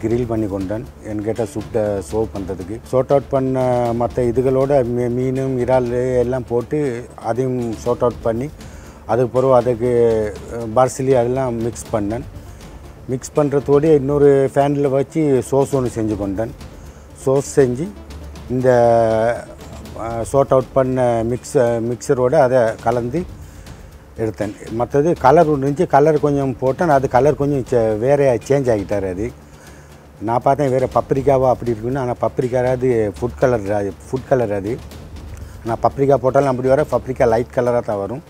கிரில் பண்ணி கொண்டேன் என்கிட்ட சுட்டை சோவ் பண்ணுறதுக்கு சோர்ட் அவுட் பண்ண மற்ற இதுகளோட மீ- மீனும் இறால் எல்லாம் போட்டு அதையும் சோர்ட் அவுட் பண்ணி அதுக்கு பிறகு அதுக்கு பார்சிலி அதெல்லாம் மிக்ஸ் பண்ணேன் மிக்ஸ் பண்ணுறதோடு இன்னொரு ஃபேனில் வச்சு சோஸ் ஒன்று செஞ்சு கொண்டேன் சோஸ் செஞ்சு இந்த சோர்ட் அவுட் பண்ண மிக்ஸ் மிக்சரோடு அதை கலந்து எடுத்தேன். மற்றது கலர் ஒன்று இருந்துச்சு கலர் கொஞ்சம் போட்டேன். அது கலர் கொஞ்சம் சே- சேஞ்ச் ஆகிட்டார் அது. நான் பார்த்தேன் வேறு பப்ரிக்காவா அப்படி இருக்குன்னு. ஆனால் பப்ரிக்கா அது ஃபுட் கலர் அது ஃபுட் கலர் அது. நான் பப்ரிக்கா போட்டாலும் அப்படி வர பப்ரிக்கா லைட் கலராக தான் வரும்.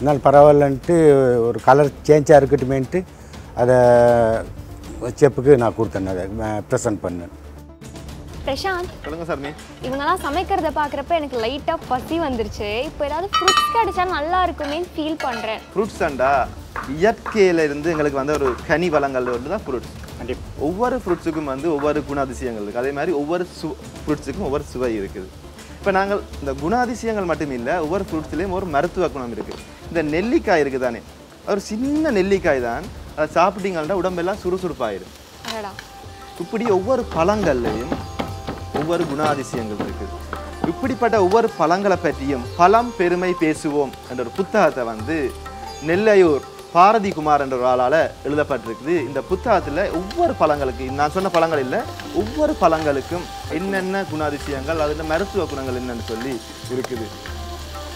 இருந்தாலும் பரவாயில்லன்ட்டு ஒரு கலர் சேஞ்சாக இருக்கட்டுமேன்ட்டு அதை செப்புக்கு நான் கொடுத்தேன் அதை ப்ரெசன்ட் பண்ணேன். பிரசாந்த் சொல்லுங்க சார் இவங்கெல்லாம் சமைக்கிறத பார்க்குறப்ப எனக்கு லைட்டாக பசி வந்துருச்சு. இப்போ ஏதாவது ஃப்ரூட்ஸ் கிடைச்சா நல்லா இருக்குமே ஃபீல் பண்ணுறேன் ஃப்ரூட்ஸ் தாண்டா இயற்கையில இருந்து எங்களுக்கு வந்து ஒரு கனி வளங்கள் வந்து தான் ஃப்ரூட்ஸ் கண்டிப்பாக ஒவ்வொரு ஃப்ரூட்ஸுக்கும் வந்து ஒவ்வொரு குணாதிசயங்கள் இருக்குது அதே மாதிரி ஒவ்வொரு சு ஃப்ரூட்ஸுக்கும் ஒவ்வொரு சுவை இருக்குது. இப்போ நாங்கள் இந்த குணாதிசயங்கள் மட்டும் இல்லை ஒவ்வொரு ஃப்ரூட்ஸ்லேயும் ஒரு மருத்துவ குணம் இருக்குது இந்த நெல்லிக்காய் இருக்குது தானே ஒரு சின்ன நெல்லிக்காய் தான். அதை சாப்பிட்டீங்கன்னா உடம்பெல்லாம் சுறுசுறுப்பாயிடும் இப்படி ஒவ்வொரு பழங்கள்லையும் ஒவ்வொரு குணாதிசயங்கள் இருக்குது இப்படிப்பட்ட ஒவ்வொரு பழங்களை பற்றியும் பழம் பெருமை பேசுவோம் என்ற ஒரு புத்தகத்தை வந்து நெல்லையூர் பாரதி குமார் என்ற ஒரு ஆளால் எழுதப்பட்டிருக்குது. இந்த புத்தகத்தில் ஒவ்வொரு பழங்களுக்கு நான் சொன்ன பழங்கள் இல்லை ஒவ்வொரு பழங்களுக்கும் என்னென்ன குணாதிசயங்கள் அதில் மருத்துவ குணங்கள் என்னன்னு சொல்லி இருக்குது.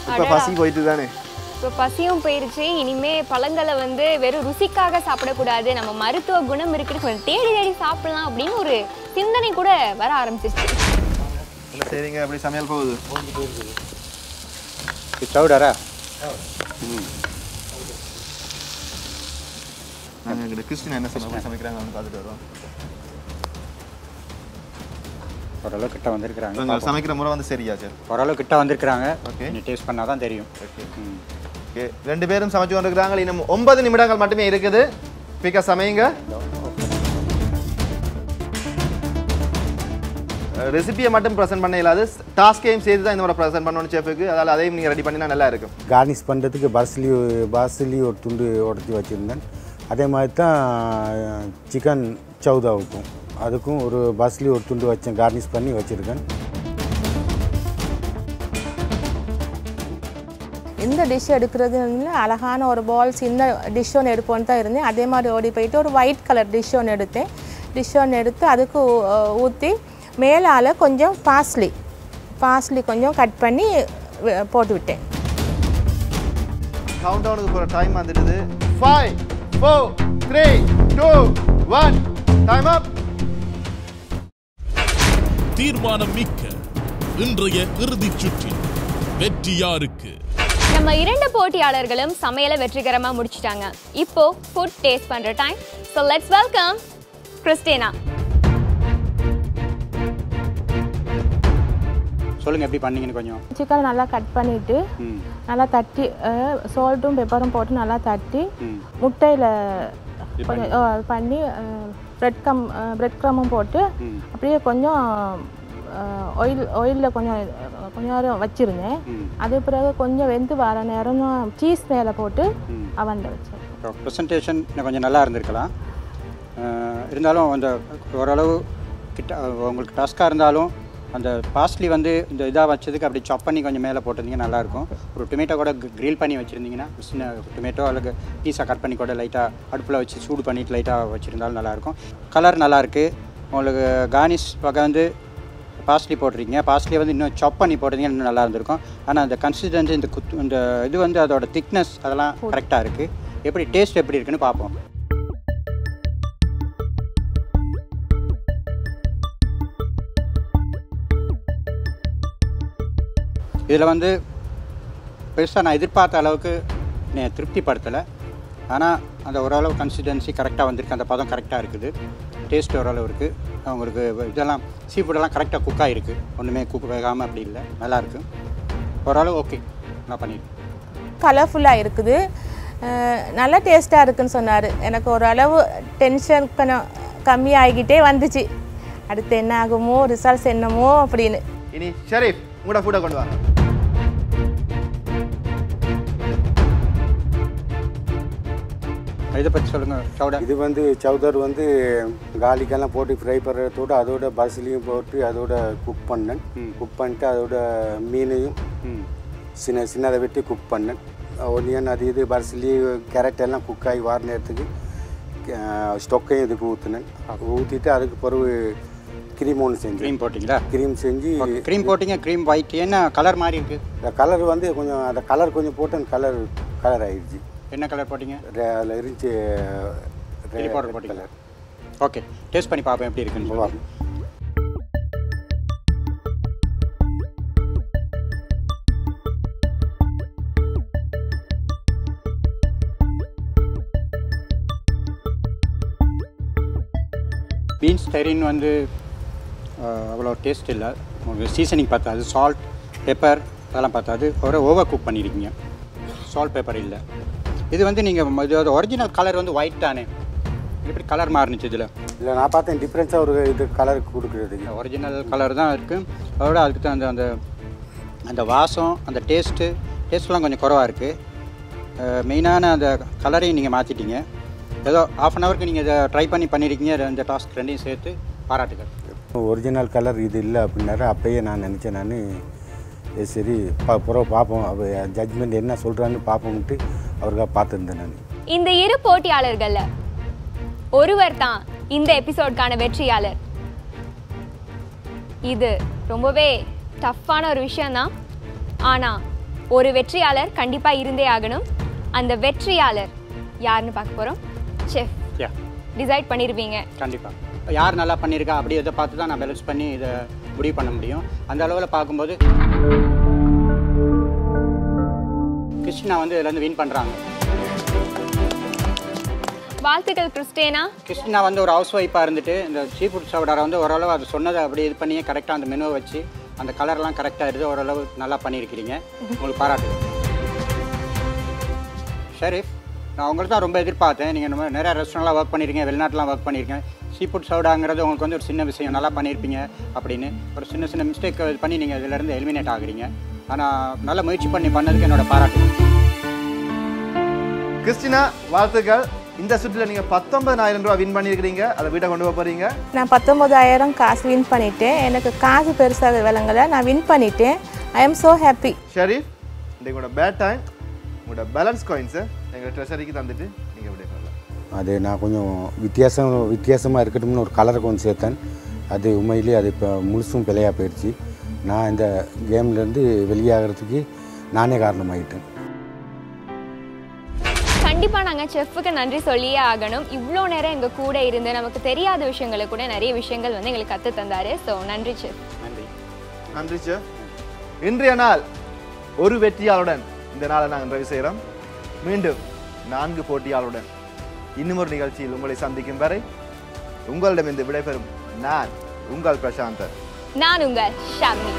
இப்போ பசி போயிட்டு தானே இப்போ பசியும் போயிருச்சு இனிமே பழங்களை வந்து வெறும் ருசிக்காக சாப்பிடக்கூடாது நம்ம மருத்துவ குணம் இருக்குன்னு கொஞ்சம் தேடி தேடி சாப்பிடலாம் அப்படின்னு ஒரு சிந்தனை கூட வர ஆரம்பிச்சிருச்சு. என்ன செய்றீங்க? அப்படி சமையல் போகுது? இது சவுடாரா? நாங்கள் எங்கிட்ட கிறிஸ்டின் என்ன சமையல் சமைக்கிறாங்கன்னு பார்த்துட்டு வரோம் ஓரளவு கிட்ட வந்திருக்கிறாங்க சமைக்கிற முறை வந்து சரியா சார்? ஓரளவு கிட்ட வந்திருக்கிறாங்க. Okay. நீ டேஸ்ட் பண்ணால் தான் தெரியும். ஓகே. ம். ஓகே. ரெண்டு பேரும் சமைச்சு கொண்டிருக்கிறாங்க. இன்னும் ஒன்பது நிமிடங்கள் மட்டுமே இருக்குது. பிக்க சமையுங்க. ரெசிபியை மட்டும் ப்ரெசென்ட் பண்ண இல்லாது டாஸ்கையும் சேர்த்து தான் இந்த மாதிரி ப்ரெசென்ட் பண்ணணும் செஃபுக்கு அதால் அதையும் நீங்கள் ரெடி பண்ணினா நல்லா இருக்கும். கார்னிஷ் பண்ணுறதுக்கு பஸ்லி பஸ்லி ஒரு துண்டு உடச்சி வச்சுருந்தேன். அதே மாதிரி தான் சிக்கன் சௌதாவுக்கும் அதுக்கும் ஒரு பஸ்லி ஒரு துண்டு வச்சேன் கார்னிஷ் பண்ணி வச்சுருக்கேன். இந்த டிஷ் எடுக்கிறது வந்து அழகான ஒரு பால் சின்ன டிஷ் ஒன்று எடுப்போன்னு தான் இருந்தேன். அதே மாதிரி ஓடி போயிட்டு ஒரு ஒயிட் கலர் டிஷ் ஒன்று எடுத்தேன். டிஷ் ஒன்று எடுத்து அதுக்கு ஊற்றி மேலால் கொஞ்சம் பாஸ்லி பாஸ்லி கொஞ்சம் கட் பண்ணி போட்டு விட்டேன். கவுண்ட் டவுனுக்கு போகிற டைம் வந்துடுது. Five four three two one time up தீர்மானம் மிக்க இன்றைய இறுதிச் சுற்றில் வெற்றி யாருக்கு நம்ம இரண்டு போட்டியாளர்களும் சமையலை வெற்றிகரமா முடிச்சிட்டாங்க. இப்போ ஃபுட் டேஸ்ட் பண்ற time so let's welcome Christina சொல்லுங்கள் எப்படி பண்ணீங்கன்னு கொஞ்சம். சிக்கன் நல்லா கட் பண்ணிவிட்டு நல்லா தட்டி சால்ட்டும் பெப்பரும் போட்டு நல்லா தட்டி முட்டையில் கொஞ்சம் பண்ணி. ப்ரெட் கம் ப்ரெட் க்ரம்மும் போட்டு. அப்படியே கொஞ்சம் ஆயில் ஆயிலில் கொஞ்சம் கொஞ்ச நேரம் வச்சுருந்தேன். அது பிறகு கொஞ்சம் வெந்து வர நேரம் சீஸ் மேலே போட்டு. அவனில் வச்சேன். ப்ரெசன்டேஷன் கொஞ்சம் நல்லா இருந்திருக்கலாம் இருந்தாலும் அந்த ஓரளவு கிட்ட உங்களுக்கு டாஸ்காக இருந்தாலும் அந்த பாஸ்ட்லி வந்து இந்த இதாக வச்சதுக்கு அப்படி சாப் பண்ணி கொஞ்சம் மேலே போட்டிருந்தீங்க நல்லாயிருக்கும். ஒரு டொமேட்டோ கூட கிரில் பண்ணி வச்சுருந்தீங்கன்னா சின்ன டொமேட்டோ அல்லது பீஸா கட் பண்ணி கூட லைட்டாக அடுப்பில் வச்சு சூடு பண்ணிட்டு லைட்டாக வச்சுருந்தாலும் நல்லாயிருக்கும். கலர் நல்லாயிருக்கு. உங்களுக்கு கார்னிஷ் வகை வந்து பாஸ்லி போட்டிருக்கீங்க. பாஸ்லி வந்து இன்னும் சாப் பண்ணி போட்டிருந்தீங்க இன்னும் நல்லா இருந்திருக்கும் ஆனால் அந்த கன்சிஸ்டன்சி இந்த குத்து இந்த இது வந்து அதோட திக்னஸ் அதெல்லாம் கரெக்டாக இருக்குது எப்படி டேஸ்ட் எப்படி இருக்குன்னு பார்ப்போம். இதில் வந்து பெருசாக நான் எதிர்பார்த்த அளவுக்கு என்னை திருப்திப்படுத்தலை. ஆனால் அந்த ஓரளவு கன்சிஸ்டன்சி கரெக்டாக வந்திருக்கு. அந்த பதம் கரெக்டாக இருக்குது. டேஸ்ட் ஓரளவு இருக்குது அவங்களுக்கு இதெல்லாம் சீ ஃபுட்டெல்லாம் கரெக்டாக குக் ஆகிருக்கு ஒன்றுமே குக் வேகாமல் அப்படி இல்லை. நல்லா இருக்கு. ஓரளவு ஓகே நான் பண்ணியிருக்கேன் கலர்ஃபுல்லாக இருக்குது. நல்ல டேஸ்ட்டாக இருக்குன்னு சொன்னார். எனக்கு ஓரளவு டென்ஷன் கொஞ்சம் கம்மியாகிக்கிட்டே வந்துச்சு. அடுத்து என்ன ஆகுமோ ரிசல்ட்ஸ் என்னமோ அப்படின்னு. இனி ஷெரீஃப் உங்களோட ஃபுட்டை கொண்டு வாங்க இதை பற்றி சொல்லுங்கள் சவுடா இது வந்து சௌதர் வந்து காலிக்கெல்லாம் போட்டு ஃப்ரை பண்ணுறதோட அதோட பஸ்லியும் போட்டு அதோட குக் பண்ணேன். குக் பண்ணிட்டு அதோட மீனையும் சின்ன சின்னதை வெட்டி குக் பண்ணேன். ஒனியன் அது இது பர்சிலி கேரட் எல்லாம் குக் ஆகி வார நேரத்துக்கு ஸ்டொக்கையும் இதுக்கு ஊற்றினேன் ஊற்றிட்டு அதுக்கு பிறகு க்ரீம் ஒன்று செஞ்சேன். க்ரீம் போட்டிங்களா? க்ரீம் செஞ்சு க்ரீம் போட்டிங்க க்ரீம் ஒயிட் என்ன கலர் மாதிரி இருக்குது இந்த கலர் வந்து கொஞ்சம் அந்த கலர் கொஞ்சம் போட்டேன் கலர் கலர் ஆயிடுச்சு. என்ன கலர் போட்டிங்க? அதில் இருந்துச்சு சில்லி பவுடர் போட்டிங்களா? ஓகே டேஸ்ட் பண்ணி பார்ப்போம் எப்படி இருக்குன்னு சொல்லுவாங்க பீன்ஸ் டெரின் வந்து அவ்வளோ டேஸ்ட் இல்லை. உங்களுக்கு சீசனிங் பார்த்தாது சால்ட் பெப்பர் அதெல்லாம் பார்த்தாது. ஒரு ஓவர் குக் பண்ணியிருக்கீங்க சால்ட் பெப்பர் இல்லை. இது வந்து நீங்கள் இதோட ஒரிஜினல் கலர் வந்து ஒயிட் தானே? எப்படி கலர் மாறுனுச்சு இதில்? இல்லை நான் பார்த்தேன் டிஃப்ரென்ஸாக ஒரு இது கலர் கொடுக்குறதுக்கு ஒரிஜினல் கலர் தான் இருக்குது அதோட அதுக்கு தான் அந்த அந்த அந்த வாசம் அந்த டேஸ்ட்டு டேஸ்ட்லாம் கொஞ்சம் குறவாக இருக்குது மெயினான அந்த கலரையும் நீங்கள் மாற்றிட்டீங்க ஏதோ ஆஃப் அன் ஹவருக்கு நீங்கள் இதை ட்ரை பண்ணி பண்ணியிருக்கீங்க இந்த டாஸ்க் ரெண்டையும் சேர்த்து பாராட்டுகள். ஒரிஜினல் கலர் இது இல்லை அப்படின்னாரு. அப்பயே நான் நினச்சேன் நான் சரி பா புறம் பார்ப்போம் அவ ஜட்ஜ்மெண்ட் என்ன சொல்கிறான்னு பார்ப்போம்ட்டு அவருக்காக பார்த்துருந்தேன் நான். இந்த இரு போட்டியாளர்கள்ல ஒருவர் தான் இந்த எபிசோட்கான வெற்றியாளர். இது ரொம்பவே டஃப்பான ஒரு விஷயம்தான். ஆனா ஒரு வெற்றியாளர் கண்டிப்பா இருந்தே ஆகணும். அந்த வெற்றியாளர் யாருன்னு பார்க்க போறோம்? செஃப் டிசைட் பண்ணிருப்பீங்க கண்டிப்பாக யார் நல்லா பண்ணியிருக்கா அப்படி இதை பார்த்து தான் நான் பேலன்ஸ் பண்ணி இதை முடிவு பண்ண முடியும். அந்த அளவில் பார்க்கும்போது கிருஷ்ணா வந்து இதுலேருந்து வின் பண்ணுறாங்க வாழ்த்துக்கள் கிறிஸ்டேனா. கிருஷ்ணா வந்து ஒரு ஹவுஸ் ஒய்ஃபாக இருந்துட்டு இந்த சீ ஃபுட் சாப்பிடார வந்து ஓரளவு அது சொன்னதை அப்படியே இது பண்ணியே கரெக்டாக அந்த மெனுவை வச்சு அந்த கலர்லாம் கரெக்டாக இருக்குது ஓரளவு நல்லா பண்ணியிருக்கிறீங்க. உங்களுக்கு பாராட்டு ஷெரீஃப் நான் உங்களை தான் ரொம்ப எதிர்பார்த்தேன். நீங்கள் நிறைய ரெஸ்டாரண்ட்லாம் ஒர்க் பண்ணியிருக்கீங்க வெளிநாட்டுலாம் ஒர்க் பண்ணியிருக்கேன் சீ ஃபுட் சவுடாங்கிறது உங்களுக்கு வந்து ஒரு சின்ன விஷயம். நல்லா பண்ணியிருப்பீங்க அப்படின்னு. ஒரு சின்ன சின்ன மிஸ்டேக் பண்ணி நீங்கள் இதிலேருந்து எலிமினேட் ஆகுறீங்க. ஆனால் நல்ல முயற்சி பண்ணி பண்ணதுக்கு என்னோட பாராட்டு. கிறிஸ்டினா வாழ்த்துக்கள். இந்த சுற்றுல நீங்க பத்தொன்பதாயிரம் ரூபாய் வின் பண்ணியிருக்கிறீங்க அதை வீட்டை கொண்டு போக போறீங்க. நான் பத்தொம்பதாயிரம் காசு வின் பண்ணிட்டேன். எனக்கு காசு பெருசாக விளங்கலை. நான் வின் பண்ணிட்டேன். I am so happy Sharif இந்த உங்களோட பேட் டைம் உங்களோட பேலன்ஸ் காயின்ஸை எங்கள் ட்ரெஷரிக்கு தந்துட்டு நீங்கள் வரலாம் அது நான் கொஞ்சம் வித்தியாசம் வித்தியாசமாக இருக்கட்டும்னு ஒரு கலரை கொஞ்சம் சேர்த்தேன். அது உண்மையிலேயே அது இப்போ முழுசும் பிழையாக போயிடுச்சு. நான் இந்த கேம்லேருந்து வெளியாகிறதுக்கு நானே காரணமாயிட்டேன். கண்டிப்பா நாங்க செஃப்புக்கு நன்றி சொல்லியே ஆகணும். இவ்வளோ நேரம் எங்க கூட இருந்து நமக்கு தெரியாத விஷயங்களை கூட நிறைய விஷயங்கள் வந்து எங்களுக்கு கத்து தந்தாரு. ஸோ நன்றி செஃப் நன்றி. நன்றி சார் இன்றைய நாள் ஒரு வெற்றியாளருடன் இந்த நாளை நாங்கள் நிறைவு செய்கிறோம் மீண்டும் நான்கு போட்டியாளருடன் இன்னும் ஒரு நிகழ்ச்சியில் உங்களை சந்திக்கும் வரை உங்களிடமிருந்து விடைபெறும் நான் உங்கள் பிரசாந்தர். நான் உங்கள் ஷாமி